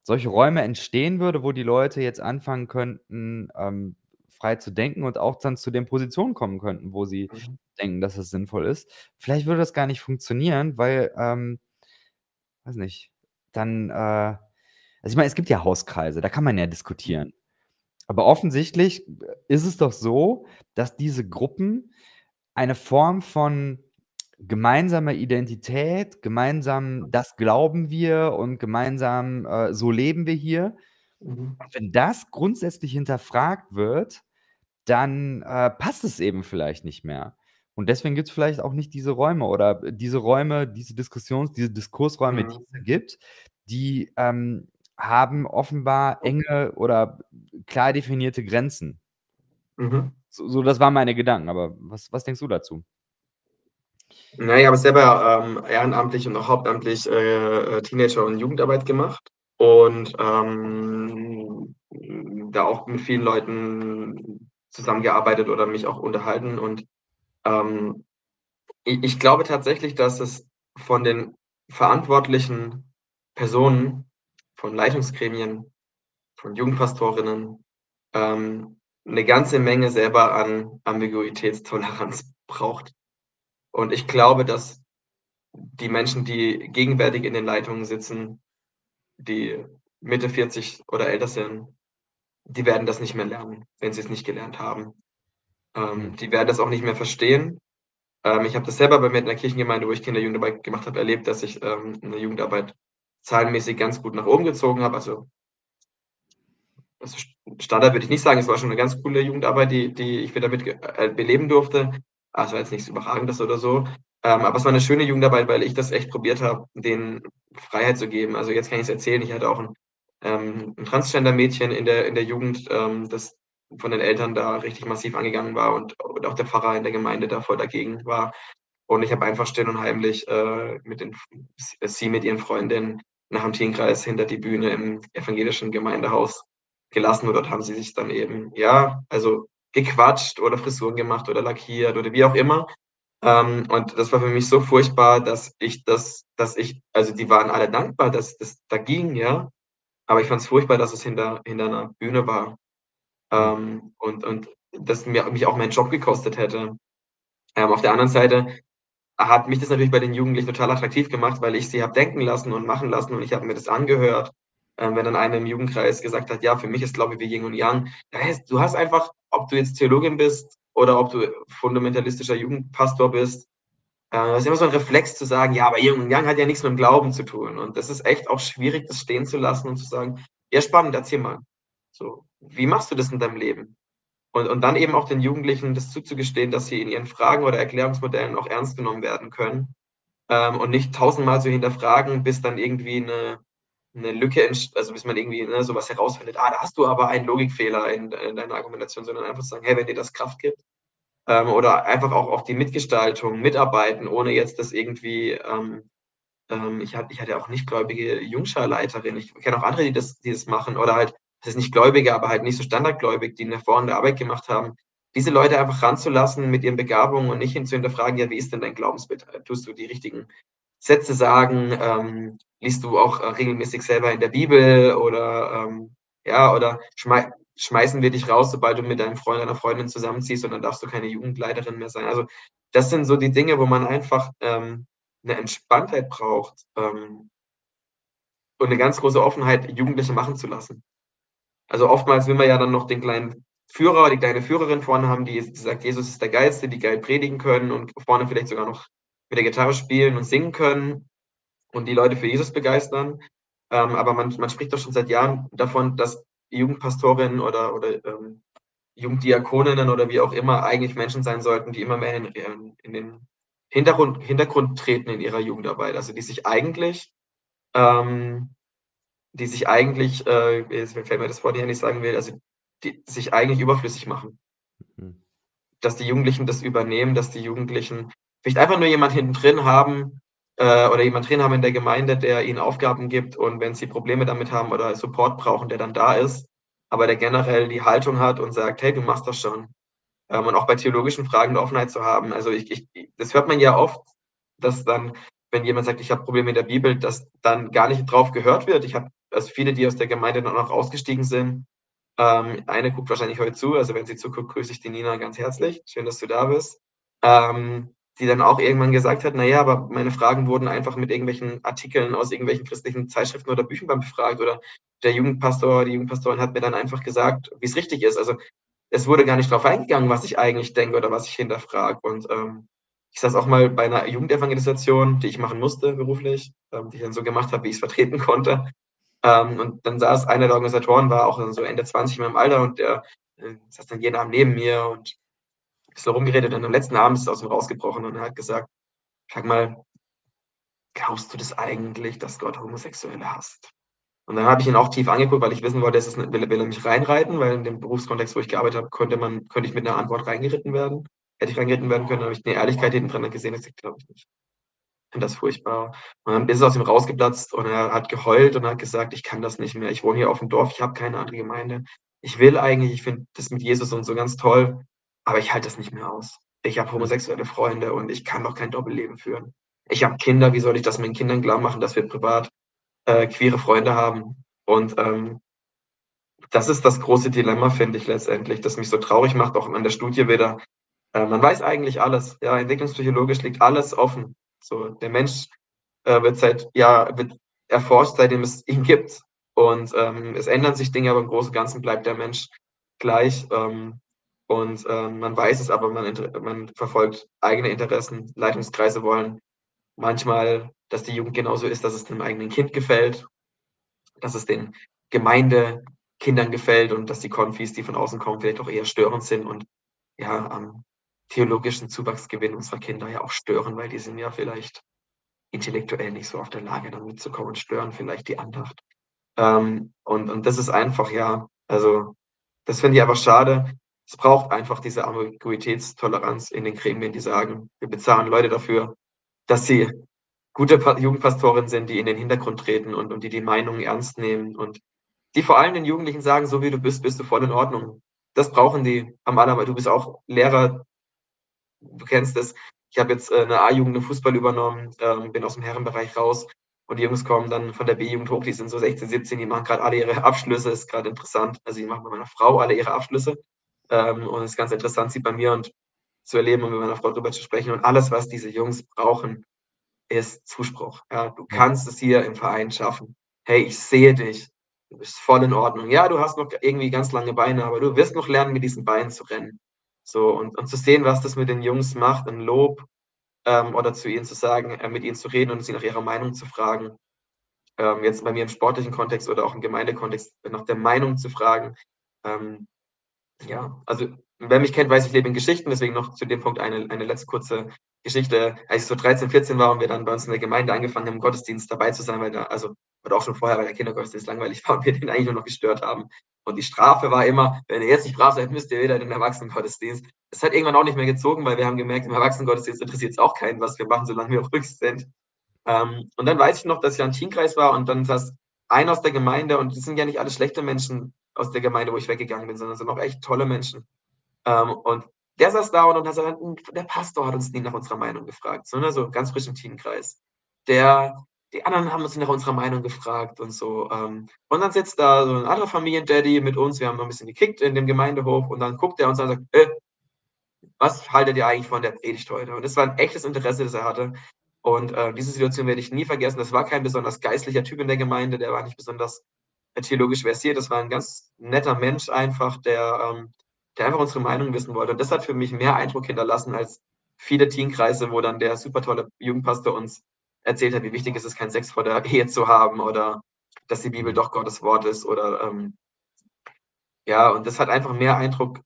solche Räume entstehen würde, wo die Leute jetzt anfangen könnten, ähm, frei zu denken und auch dann zu den Positionen kommen könnten, wo sie Mhm. denken, dass es sinnvoll ist. Vielleicht würde das gar nicht funktionieren, weil, ähm weiß nicht, dann, äh also, ich meine, es gibt ja Hauskreise, da kann man ja diskutieren. Aber offensichtlich ist es doch so, dass diese Gruppen eine Form von gemeinsamer Identität, gemeinsam das glauben wir und gemeinsam, äh, so leben wir hier. Mhm. Wenn das grundsätzlich hinterfragt wird, dann, äh, passt es eben vielleicht nicht mehr. Und deswegen gibt's vielleicht auch nicht diese Räume oder diese Räume, diese Diskussions diese Diskursräume, die Mhm. es da gibt, die, ähm, haben offenbar enge oder klar definierte Grenzen. Mhm. So so das waren meine Gedanken, aber was was denkst du dazu? Na ja, habe selber, ähm, ehrenamtlich und auch hauptamtlich, äh, äh, Teenager und Jugendarbeit gemacht und, ähm, da auch mit vielen Leuten zusammengearbeitet oder mich auch unterhalten und, ähm, i ich glaube tatsächlich, dass es von den verantwortlichen Personen, von Leitungsgremien, von Jugendpastorinnen, ähm, 'ne ganze Menge selber an Ambiguitätstoleranz <laughs> braucht. Und ich glaube, dass die Menschen, die gegenwärtig in den Leitungen sitzen, die Mitte 40 oder älter sind, die werden das nicht mehr lernen, wenn sie's nicht gelernt haben. Hm. Ähm, die werden das auch nicht mehr verstehen. Ähm, ich habe das selber bei mir in der Kirchengemeinde, wo ich Kinder-Jugendarbeit gemacht habe, erlebt, dass ich, ähm, in der Jugendarbeit zahlenmäßig ganz gut nach oben gezogen habe. Also also, St Standard würde ich nicht sagen, es war schon 'ne ganz coole Jugendarbeit, die die ich wieder mit äh, beleben durfte. Ah, es jetzt nix Überragendes oder so. Ähm, aber es war 'ne schöne Jugendarbeit, weil ich das echt probiert habe, denen Freiheit zu geben. Also, jetzt kann ich's erzählen, ich hatte auch 'n ähm, 'n Transgender-Mädchen in der in der Jugend, ähm, das von den Eltern da richtig massiv angegangen war und und auch der Pfarrer in der Gemeinde da voll dagegen war. Und ich habe einfach still und heimlich, äh, mit den sie mit ihren Freundinnen nach'm Teamkreis hinter die Bühne im evangelischen Gemeindehaus gelassen und dort haben sie sich dann eben, ja, also, gequatscht oder Frisuren gemacht oder lackiert oder wie auch immer. Ähm, und das war für mich so furchtbar, dass ich das dass ich also, die waren alle dankbar, dass das da ging, ja, aber ich fand's furchtbar, dass es hinter hinter 'ner Bühne war, Hm. ähm, und und das mir mich auch meinen Job gekostet hätte. Ähm, auf der anderen Seite hat mich das natürlich bei den Jugendlichen total attraktiv gemacht, weil ich sie habe denken lassen und machen lassen und ich habe mir das angehört. Ähm, wenn dann einer im Jugendkreis gesagt hat: „Ja, für mich ist Glaube wie Yin und Yang.“ Da heißt du hast einfach, ob du jetzt Theologin bist oder ob du fundamentalistischer Jugendpastor bist, äh, hast immer so 'n Reflex zu sagen: „Ja, aber Yin und Yang hat ja nix mit'm Glauben zu tun.“ Und das ist echt auch schwierig, das stehen zu lassen und zu sagen: „Ja, spannend, erzähl mal. So, wie machst du das in deinem Leben?“ Und und dann eben auch den Jugendlichen das zuzugestehen, dass sie in ihren Fragen oder Erklärungsmodellen auch ernst genommen werden können, ähm, und nicht tausendmal zu hinterfragen, bis dann irgendwie 'ne 'ne Lücke also, bis man irgendwie, ne, so was herausfindet: „Ah, da hast du aber einen Logikfehler in in deiner Argumentation“, sondern einfach sagen: „Hey, wenn dir das Kraft gibt“ ähm, oder einfach auch auf die Mitgestaltung mitarbeiten, ohne jetzt das irgendwie, ähm ähm, ich hatte ich hatte auch nichtgläubige Jungscharleiterin. Ich kenne auch andere, die das die das machen oder halt das heißt nicht Gläubige, aber halt nicht so standardgläubig, die 'ne hervorragende Arbeit gemacht haben. Diese Leute einfach ranzulassen mit ihren Begabungen und nicht hin zu hinterfragen: „Ja, wie ist denn dein Glaubensbild? Tust du die richtigen Sätze sagen? Ähm, liest du auch, äh, regelmäßig selber in der Bibel oder, ähm, ja, oder schmei schmeißen wir dich raus, sobald du mit deinem Freund, deiner Freundin zusammenziehst und dann darfst du keine Jugendleiterin mehr sein.“ Also, das sind so die Dinge, wo man einfach, ähm, 'ne Entspanntheit braucht, ähm und 'ne ganz große Offenheit, Jugendliche machen zu lassen. Also, oftmals will man ja dann noch den kleinen Führer, die kleine Führerin vorne haben, die sagt, Jesus ist der Geilste, die geil predigen können und vorne vielleicht sogar noch mit der Gitarre spielen und singen können und die Leute für Jesus begeistern. Ähm, aber man, man spricht doch schon seit Jahren davon, dass Jugendpastorinnen oder, oder ähm, Jugenddiakoninnen oder wie auch immer eigentlich Menschen sein sollten, die immer mehr in, in den Hintergrund, Hintergrund treten in ihrer Jugendarbeit. Also die sich eigentlich, ähm, die sich eigentlich, äh, jetzt fällt mir das Wort hier nicht sagen will, also die sich eigentlich überflüssig machen. Mhm. Dass die Jugendlichen das übernehmen, dass die Jugendlichen vielleicht einfach nur jemand hinten drin haben äh, oder jemand drin haben in der Gemeinde, der ihnen Aufgaben gibt und wenn sie Probleme damit haben oder Support brauchen, der dann da ist, aber der generell die Haltung hat und sagt, hey, du machst das schon. Ähm, und auch bei theologischen Fragen eine Offenheit zu haben. Also ich, ich, das hört man ja oft, dass dann, wenn jemand sagt, ich habe Probleme in der Bibel, dass dann gar nicht drauf gehört wird. Ich habe also viele, die aus der Gemeinde dann auch ausgestiegen sind, ähm, eine guckt wahrscheinlich heute zu, also wenn sie zuguckt, grüße ich die Nina ganz herzlich. Schön, dass du da bist. Ähm, die dann auch irgendwann gesagt hat, naja, aber meine Fragen wurden einfach mit irgendwelchen Artikeln aus irgendwelchen christlichen Zeitschriften oder Büchern befragt oder der Jugendpastor, die Jugendpastorin hat mir dann einfach gesagt, wie es richtig ist. Also es wurde gar nicht darauf eingegangen, was ich eigentlich denke oder was ich hinterfrage. Und ähm, ich saß auch mal bei einer Jugendevangelisation, die ich machen musste beruflich, ähm, die ich dann so gemacht habe, wie ich es vertreten konnte. Ähm, und dann saß einer der Organisatoren, war auch so Ende 20 in meinem Alter und der äh, saß dann jeden Abend neben mir und so rumgeredet und am letzten Abend ist es aus ihm rausgebrochen und er hat gesagt, sag mal, glaubst du das eigentlich, dass Gott Homosexuelle hasst? Und dann habe ich ihn auch tief angeguckt, weil ich wissen wollte, ist, will, will er mich reinreiten, weil in dem Berufskontext, wo ich gearbeitet habe, konnte man, könnte ich mit einer Antwort reingeritten werden. Hätte ich reingeritten werden können, habe ich eine Ehrlichkeit hinten dran gesehen, das glaube ich nicht. Ich finde das furchtbar. Und dann ist es aus ihm rausgeplatzt und er hat geheult und hat gesagt, ich kann das nicht mehr. Ich wohne hier auf dem Dorf, ich habe keine andere Gemeinde. Ich will eigentlich, ich finde das mit Jesus und so ganz toll, aber ich halte das nicht mehr aus. Ich habe homosexuelle Freunde und ich kann doch kein Doppelleben führen. Ich habe Kinder, wie soll ich das meinen Kindern klar machen, dass wir privat äh, queere Freunde haben? Und ähm, das ist das große Dilemma, finde ich letztendlich, das mich so traurig macht, auch an der Studie wieder. Äh, man weiß eigentlich alles. Ja, entwicklungspsychologisch liegt alles offen. So, der Mensch äh, wird seit, ja, wird erforscht, seitdem es ihn gibt. Und ähm, es ändern sich Dinge, aber im Großen und Ganzen bleibt der Mensch gleich. Ähm, und ähm, man weiß es, aber man, man verfolgt eigene Interessen. Leitungskreise wollen manchmal, dass die Jugend genauso ist, dass es dem eigenen Kind gefällt, dass es den Gemeindekindern gefällt und dass die Konfis, die von außen kommen, vielleicht auch eher störend sind und ja, am theologischen Zuwachsgewinn unserer Kinder ja auch stören, weil die sind ja vielleicht intellektuell nicht so auf der Lage, dann mitzukommen und stören vielleicht die Andacht. Ähm, und, und das ist einfach, ja, also das finde ich einfach schade. Es braucht einfach diese Ambiguitätstoleranz in den Gremien, die sagen, wir bezahlen Leute dafür, dass sie gute Jugendpastoren sind, die in den Hintergrund treten und, und die die Meinungen ernst nehmen und die vor allem den Jugendlichen sagen, so wie du bist, bist du voll in Ordnung. Das brauchen die am allermeisten. Du bist auch Lehrer, du kennst es. Ich habe jetzt äh, eine A-Jugend im Fußball übernommen, ähm, bin aus dem Herrenbereich raus und die Jungs kommen dann von der B-Jugend hoch, die sind so 16, 17, die machen gerade alle ihre Abschlüsse, ist gerade interessant. Also die machen bei meiner Frau alle ihre Abschlüsse ähm, und es ist ganz interessant, sie bei mir und zu erleben und mit meiner Frau darüber zu sprechen. Und alles, was diese Jungs brauchen, ist Zuspruch. Ja, du kannst es hier im Verein schaffen. Hey, ich sehe dich. Du bist voll in Ordnung. Ja, du hast noch irgendwie ganz lange Beine, aber du wirst noch lernen, mit diesen Beinen zu rennen. So, und, und zu sehen, was das mit den Jungs macht, ein Lob ähm, oder zu ihnen zu sagen, äh, mit ihnen zu reden und sie nach ihrer Meinung zu fragen. Ähm, jetzt bei mir im sportlichen Kontext oder auch im Gemeindekontext nach der Meinung zu fragen. Ähm, ja, also wer mich kennt, weiß, ich lebe in Geschichten, deswegen noch zu dem Punkt eine, eine letzte kurze Geschichte. Als ich so 13, 14 war und wir dann bei uns in der Gemeinde angefangen haben, im Gottesdienst dabei zu sein, weil da, also, oder auch schon vorher, weil der Kindergottesdienst langweilig <laughs> war und wir den eigentlich nur noch gestört haben. Und die Strafe war immer, wenn ihr jetzt nicht brav seid, müsst ihr wieder in den Erwachsenengottesdienst. Das hat irgendwann auch nicht mehr gezogen, weil wir haben gemerkt, im Erwachsenengottesdienst interessiert es auch keinen, was wir machen, solange wir ruhig sind. Ähm, und dann weiß ich noch, dass ich ein Teamkreis war und dann saß einer aus der Gemeinde und das sind ja nicht alle schlechte Menschen aus der Gemeinde, wo ich weggegangen bin, sondern es sind auch echt tolle Menschen. Ähm, und der saß da und, hat gesagt, der Pastor hat uns nie nach unserer Meinung gefragt, so, ne, so ganz frisch im Teamkreis. Der, die anderen haben uns nach unserer Meinung gefragt und so. Ähm, und dann sitzt da so ein anderer Familiendaddy mit uns, wir haben noch ein bisschen gekickt in dem Gemeindehof und dann guckt er uns an und sagt, äh, was haltet ihr eigentlich von der Predigt heute? Und das war ein echtes Interesse, das er hatte. Und äh, diese Situation werde ich nie vergessen. Das war kein besonders geistlicher Typ in der Gemeinde, der war nicht besonders theologisch versiert. Das war ein ganz netter Mensch einfach, der ähm, der einfach unsere Meinung wissen wollte. Und das hat für mich mehr Eindruck hinterlassen als viele Teenkreise, wo dann der super tolle Jugendpastor uns erzählt hat, wie wichtig es ist, keinen Sex vor der Ehe zu haben oder dass die Bibel doch Gottes Wort ist oder ähm, ja, und das hat einfach mehr Eindruck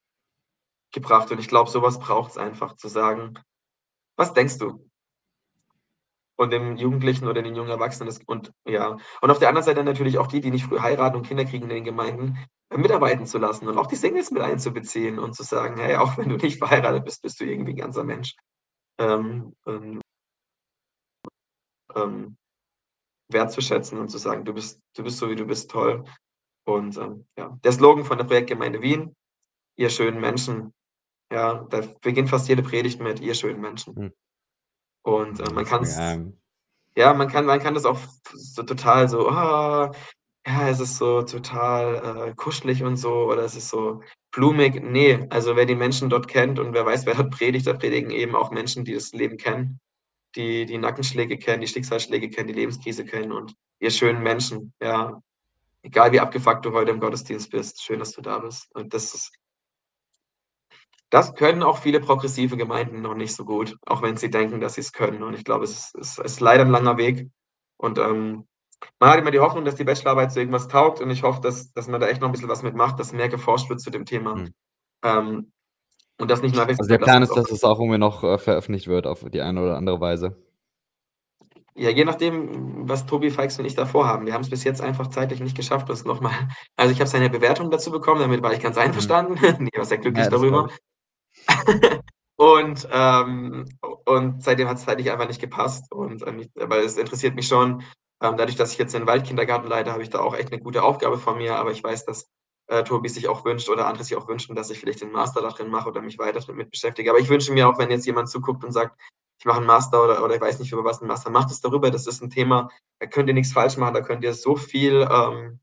gebracht und ich glaube, sowas braucht es einfach, zu sagen: „Was denkst du?“ Und dem Jugendlichen oder den jungen Erwachsenen und ja. Und auf der anderen Seite natürlich auch die, die nicht früh heiraten und Kinder kriegen in den Gemeinden, äh, mitarbeiten zu lassen und auch die Singles mit einzubeziehen und zu sagen: „Hey, auch wenn du nicht verheiratet bist, bist du irgendwie 'n ganzer Mensch.“ Ähm, ähm ähm, wertzuschätzen und zu sagen: „Du bist du bist so, wie du bist, toll.“ Und, ähm, ja, der Slogan von der Projektgemeinde Wien: „Ihr schönen Menschen.“ Ja, da beginnt fast jede Predigt mit: „Ihr schönen Menschen.“ Hm. Und, äh, man Das kann's ähm ja, man kann man kann das auch so total so: „Ah, ja, es ist so total, äh, kuschelig und so oder es ist so blumig.“ Ne, also wer die Menschen dort kennt und wer weiß, wer dort predigt, da predigen eben auch Menschen, die das Leben kennen, die die Nackenschläge kennen, die Schicksalsschläge kennen, die Lebenskrise kennen und ihr schönen Menschen, ja. Egal wie abgefuckt du heute im Gottesdienst bist, schön, dass du da bist. Und das ist das können auch viele progressive Gemeinden noch nicht so gut, auch wenn sie denken, dass sie's können. Und ich glaube, es ist es ist leider 'n langer Weg. Und, ähm, man hat immer die Hoffnung, dass die Bachelorarbeit zu irgendwas taugt und ich hoffe, dass dass man da echt noch 'n bisschen was mit macht, dass mehr geforscht wird zu dem Thema. Mhm. Ähm, und das nicht nur Also, der Plan es ist, auch dass es auch irgendwie noch, äh, veröffentlicht wird auf die eine oder andere Weise? Ja, je nachdem, was Tobi Feix und ich da vorhaben. Wir haben's bis jetzt einfach zeitlich nicht geschafft, uns noch mal also, ich habe seine Bewertung dazu bekommen, damit war ich ganz Mhm. einverstanden. <laughs> Ne, war sehr glücklich Ja, das darüber. <laughs> Und, ähm und seitdem hat's zeitlich einfach nicht gepasst und, ähm, ich weil es interessiert mich schon. Ähm, dadurch, dass ich jetzt den Waldkindergarten leite, habe ich da auch echt 'ne gute Aufgabe vor mir, aber ich weiß, dass, äh, Tobi sich auch wünscht oder andere sich auch wünschen, dass ich vielleicht den Master da drin mache oder mich weiter damit beschäftige. Aber ich wünsche mir auch, wenn jetzt jemand zuguckt und sagt: „Ich mache 'n Master“ oder oder ich weiß nicht, über was 'n Master macht es darüber. Das ist 'n Thema, da könnt ihr nix falsch machen, da könnt ihr so viel, ähm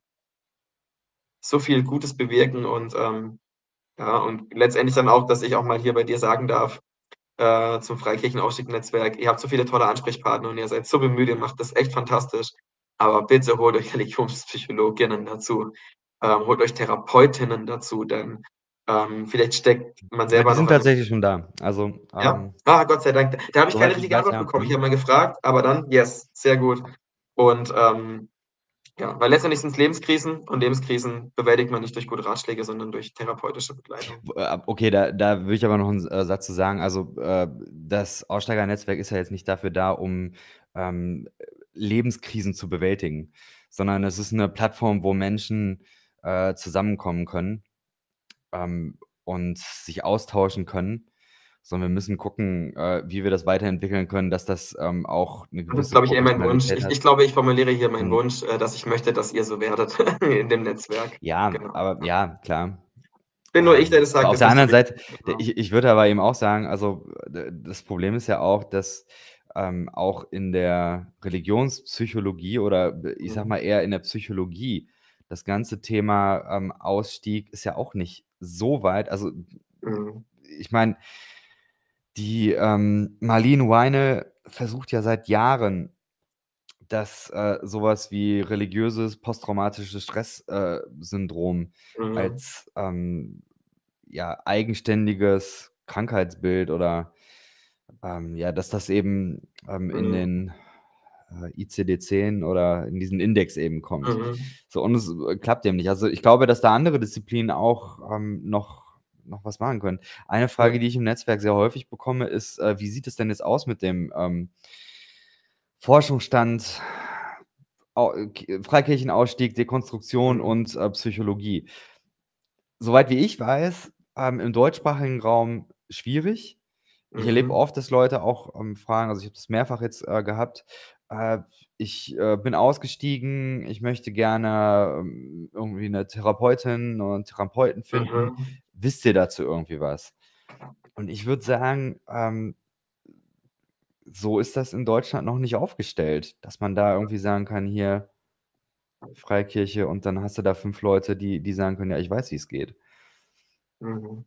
so viel Gutes bewirken und, ähm ja, und letztendlich dann auch, dass ich auch mal hier bei dir sagen darf, äh, zum Freikirchenausstieg-Netzwerk: „Ihr habt so viele tolle Ansprechpartner und ihr seid so bemüht, ihr macht das echt fantastisch. Aber bitte holt euch <laughs> Religionspsychologinnen dazu. Ähm, holt euch Therapeutinnen dazu, denn, ähm, vielleicht steckt man die selber noch sind in 'nem“ tatsächlich schon da. Also, Ja? ähm Ah, Gott sei Dank. Da habe ich keine richtige Antwort ja. bekommen. Ich habe mal gefragt, aber dann yes, sehr gut. Und, ähm, ja, weil letztendlich sind's Lebenskrisen und Lebenskrisen bewältigt man nicht durch gute Ratschläge, sondern durch therapeutische Begleitung. Äh, okay, da da würde ich aber noch 'n S äh, Satz zu sagen. Also, äh, das Aussteigernetzwerk ist ja jetzt nicht dafür da, um, ähm, Lebenskrisen zu bewältigen, sondern es ist 'ne Plattform, wo Menschen, äh, zusammenkommen können, ähm, und sich austauschen können. Sondern wir müssen gucken, äh, wie wir das weiterentwickeln können, dass das, ähm, auch 'ne Das ist, gewisse glaube ich, eher mein Wunsch. Ich ich glaube, ich formuliere hier meinen Und Wunsch, äh, dass ich möchte, dass ihr so werdet <laughs> in dem Netzwerk. Ja, Genau, aber ja. klar. Bin nur ich, der das sagt, auf ist der anderen Seite, genau. ich ich würde aber eben auch sagen, also, das Problem ist ja auch, dass, ähm, auch in der Religionspsychologie oder ich sage Mhm. mal eher in der Psychologie, das ganze Thema, ähm, Ausstieg ist ja auch nicht so weit. Also, Mhm. ich meine die, ähm, Marlene Winell versucht ja seit Jahren, das, äh, so was wie religiöses posttraumatisches Stress äh, Mhm. als, ähm, ja, eigenständiges Krankheitsbild oder, ähm, ja, dass das eben, ähm, in Mhm. den, äh, ICD-10 oder in diesen Index eben kommt. Mhm. So, und es, äh, klappt eben nicht. Also, ich glaube, dass da andere Disziplinen auch, ähm, noch noch was machen können. Eine. Frage, die ich im Netzwerk sehr häufig bekomme, ist, äh, wie sieht es denn jetzt aus mit dem, ähm Forschungsstand, au Freikirchenausstieg, Dekonstruktion Mhm. und, äh, Psychologie. Soweit wie ich weiß, ähm, im deutschsprachigen Raum schwierig. Ich erlebe Mhm. oft, dass Leute auch, ähm, fragen also, ich habe das mehrfach jetzt, äh, gehabt: „Äh, ich, äh, bin ausgestiegen, ich möchte gerne, ähm, irgendwie 'ne Therapeutin 'n Therapeuten finden. Mhm. Wisst ihr dazu irgendwie was?“ Und ich würde sagen, ähm so ist das in Deutschland noch nicht aufgestellt, dass man da irgendwie sagen kann: „Hier Freikirche“, und dann hast du da 5 Leute, die die sagen können: „Ja, ich weiß, wie's geht.“ Mhm.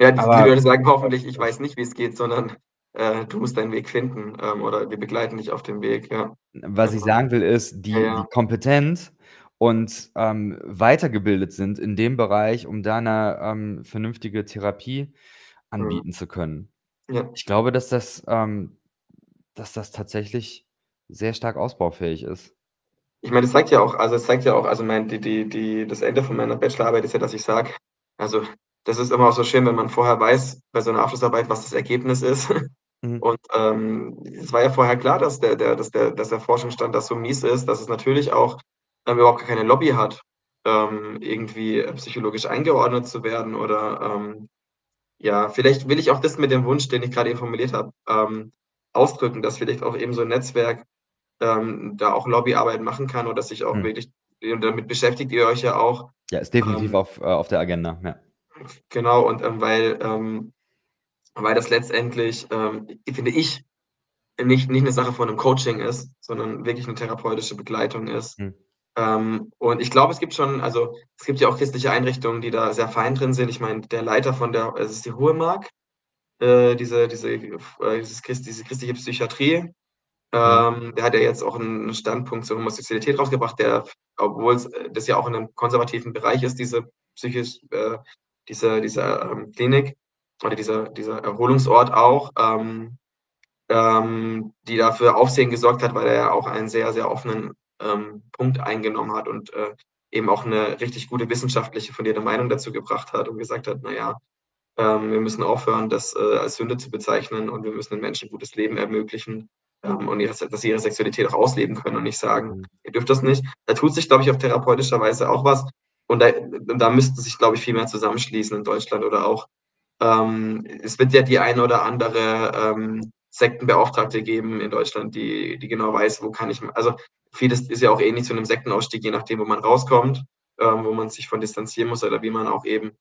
Ja, die die Aber Leute sagen hoffentlich: „Ich weiß nicht, wie's geht“, sondern, äh: „Du musst deinen Weg finden“, ähm, oder „Wir begleiten dich auf dem Weg“, ja. Was ich Genau. sagen will, ist, Ja, die die ja. Kompetenz und, ähm, weitergebildet sind in dem Bereich, um da 'ne, ähm, vernünftige Therapie Mhm. anbieten zu können. Ja. Ich glaube, dass das ähm, dass das tatsächlich sehr stark ausbaufähig ist. Ich meine, das zeigt ja auch also, es zeigt ja auch also, mein die die die das Ende von meiner Bachelorarbeit ist ja, dass ich sage also, das ist immer auch so schön, wenn man vorher weiß bei so 'ner Abschlussarbeit, was das Ergebnis ist. Mhm. Und, ähm, es war ja vorher klar, dass der der dass der dass der Forschungsstand da so mies ist, dass es natürlich auch, überhaupt keine Lobby hat, ähm, irgendwie, psychologisch eingeordnet zu werden oder, ähm ja, vielleicht will ich auch das mit dem Wunsch, den ich grade eben formuliert habe, ähm, ausdrücken, dass vielleicht auch eben so 'n Netzwerk, ähm, da auch Lobbyarbeit machen kann oder sich auch Mhm. wirklich damit beschäftigt ihr euch ja auch, Ja, ist definitiv ähm auf äh, auf der Agenda, ja. Genau, und, ähm, weil weil das letztendlich, finde ich, nicht nicht 'ne Sache von 'nem Coaching ist, sondern wirklich 'ne therapeutische Begleitung ist. Mhm. Ähm, und ich glaube, es gibt schon also, es gibt ja auch christliche Einrichtungen, die da sehr fein drin sind. Ich meine, der Leiter von der es ist die Ruhemark, äh, diese diese äh, dieses Christ diese christliche Psychiatrie. Mhm. Ähm, der hat ja jetzt auch 'n 'n Standpunkt zur Homosexualität rausgebracht, der obwohl's äh, das ja auch in 'nem konservativen Bereich ist, diese psychisch äh, diese diese, ähm, Klinik oder dieser dieser Erholungsort auch, ähm ähm, die da für Aufsehen gesorgt hat, weil er ja auch einen sehr, sehr offenen, ähm, Punkt eingenommen hat und, äh, eben auch 'ne richtig gute wissenschaftliche fundierte Meinung dazu gebracht hat und gesagt hat: „Na ja, ähm, wir müssen aufhören, das, äh, als Sünde zu bezeichnen und wir müssen den Menschen 'n gutes Leben ermöglichen, ähm, und ihre dass sie ihre Sexualität auch ausleben können und nicht sagen: Mhm. „Ihr dürft das nicht.“ Da tut sich, glaube ich, auf therapeutischer Weise auch was. Und da da müssten sich, glaube ich, viel mehr zusammenschließen in Deutschland oder auch ähm, es wird ja die eine oder andere, ähm, Sektenbeauftragte geben in Deutschland, die die genau weiß, wo kann ich also, vieles ist ja auch ähnlich zu 'nem Sektenausstieg, je nachdem, wo man rauskommt, ähm, wo man sich von distanzieren muss oder wie man auch eben,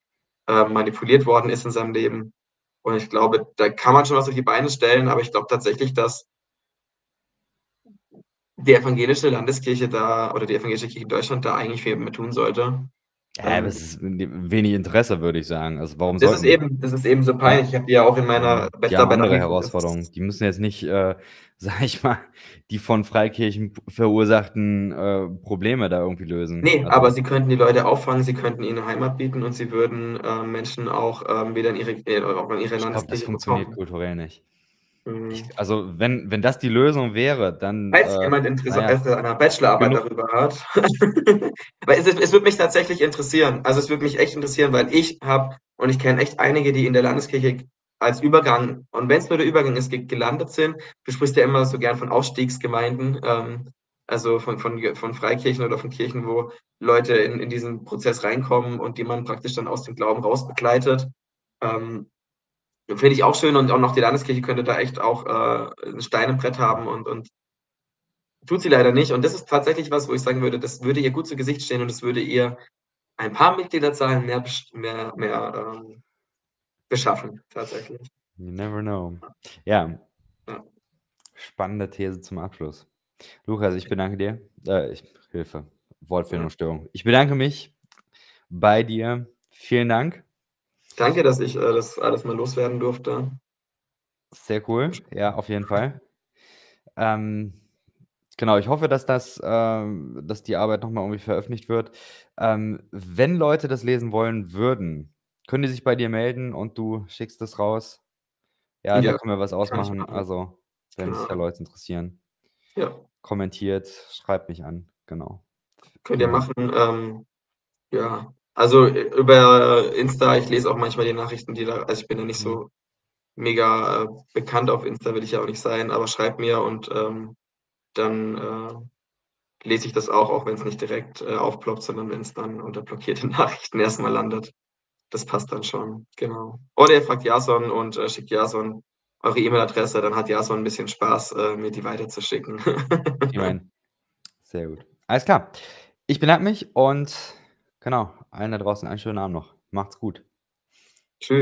ähm, manipuliert worden ist in seinem Leben. Und ich glaube, da kann man schon was auf die Beine stellen, aber ich glaube tatsächlich, dass die evangelische Landeskirche da oder die evangelische Kirche in Deutschland da eigentlich viel mehr tun sollte. Ja, aber Ähm es ist we wenig Interesse, würde ich sagen. Also, warum Das ist eben das ist eben so peinlich. Ich habe die ja auch in meiner haben Bachelorarbeit andere Herausforderungen. Die müssen jetzt nicht, äh, <laughs> sage ich mal, die von Freikirchen verursachten, äh, Probleme da irgendwie lösen. Ne, aber Also sie könnten die Leute auffangen, sie könnten ihnen 'ne Heimat bieten und sie würden, ähm, Menschen auch, ähm, wieder in ihre äh, auch in ihre Ich glaube, das Landeskirche funktioniert bekommen. kulturell nicht. Ich Mhm. also, wenn wenn das die Lösung wäre, dann, Falls äh, jemand Interesse ja, an 'ner Bachelorarbeit genug darüber hat. <laughs> Aber es es es würde mich tatsächlich interessieren. Also, es würde mich echt interessieren, weil ich habe und ich kenne echt einige, die in der Landeskirche als Übergang und wenn's nur der Übergang ist, ge gelandet sind. Du sprichst ja immer so gern von Ausstiegsgemeinden, ähm, also, von von von Freikirchen oder von Kirchen, wo Leute in in diesen Prozess reinkommen und die man praktisch dann aus dem Glauben raus begleitet. Ähm, finde ich auch schön und auch noch die Landeskirche könnte da echt auch, äh, 'n Stein im Brett haben und und tut sie leider nicht. Und das ist tatsächlich was, wo ich sagen würde, das würde ihr gut zu Gesicht stehen und es würde ihr ein paar Mitgliederzahlen mehr mehr mehr, ähm, beschaffen, tatsächlich. You never know. Ja. Ja. Spannende These zum Abschluss. Lukas, ich bedanke dir. Äh, ich Hilfe. Wortfindungsstörung. Ich bedanke mich bei dir. Vielen Dank. Danke, dass ich, äh, das alles mal loswerden durfte. Sehr cool. Ja, auf jeden Fall. Ähm, genau, ich hoffe, dass das ähm, dass die Arbeit noch mal irgendwie veröffentlicht wird. Ähm, wenn Leute das lesen wollen würden, können die sich bei dir melden und du schickst das raus? Ja, da Ja, können wir was ausmachen. machen. Also, wenn sich da Genau. Leute interessieren. Ja. Kommentiert, schreibt mich an. Genau. Könnt ihr machen, ähm, ja. Also, ü über Insta ich lese auch manchmal die Nachrichten, die da also, ich bin da nicht so mega, äh, bekannt auf Insta, will ich ja auch nicht sein, aber schreibt mir und, ähm, dann, äh, lese ich das auch, auch wenn's nicht direkt, äh, aufploppt, sondern wenn's dann unter blockierte <laughs> Nachrichten erst mal landet. Das passt dann schon, genau. Oder ihr fragt Jason und, äh, schickt Jason eure E-Mail-Adresse, dann hat Jason 'n bisschen Spaß, äh, mir die weiterzuschicken. Immerhin. Sehr gut. Alles klar. Ich bedanke mich und genau, allen da draußen einen schönen Abend noch. Macht's gut. Tschü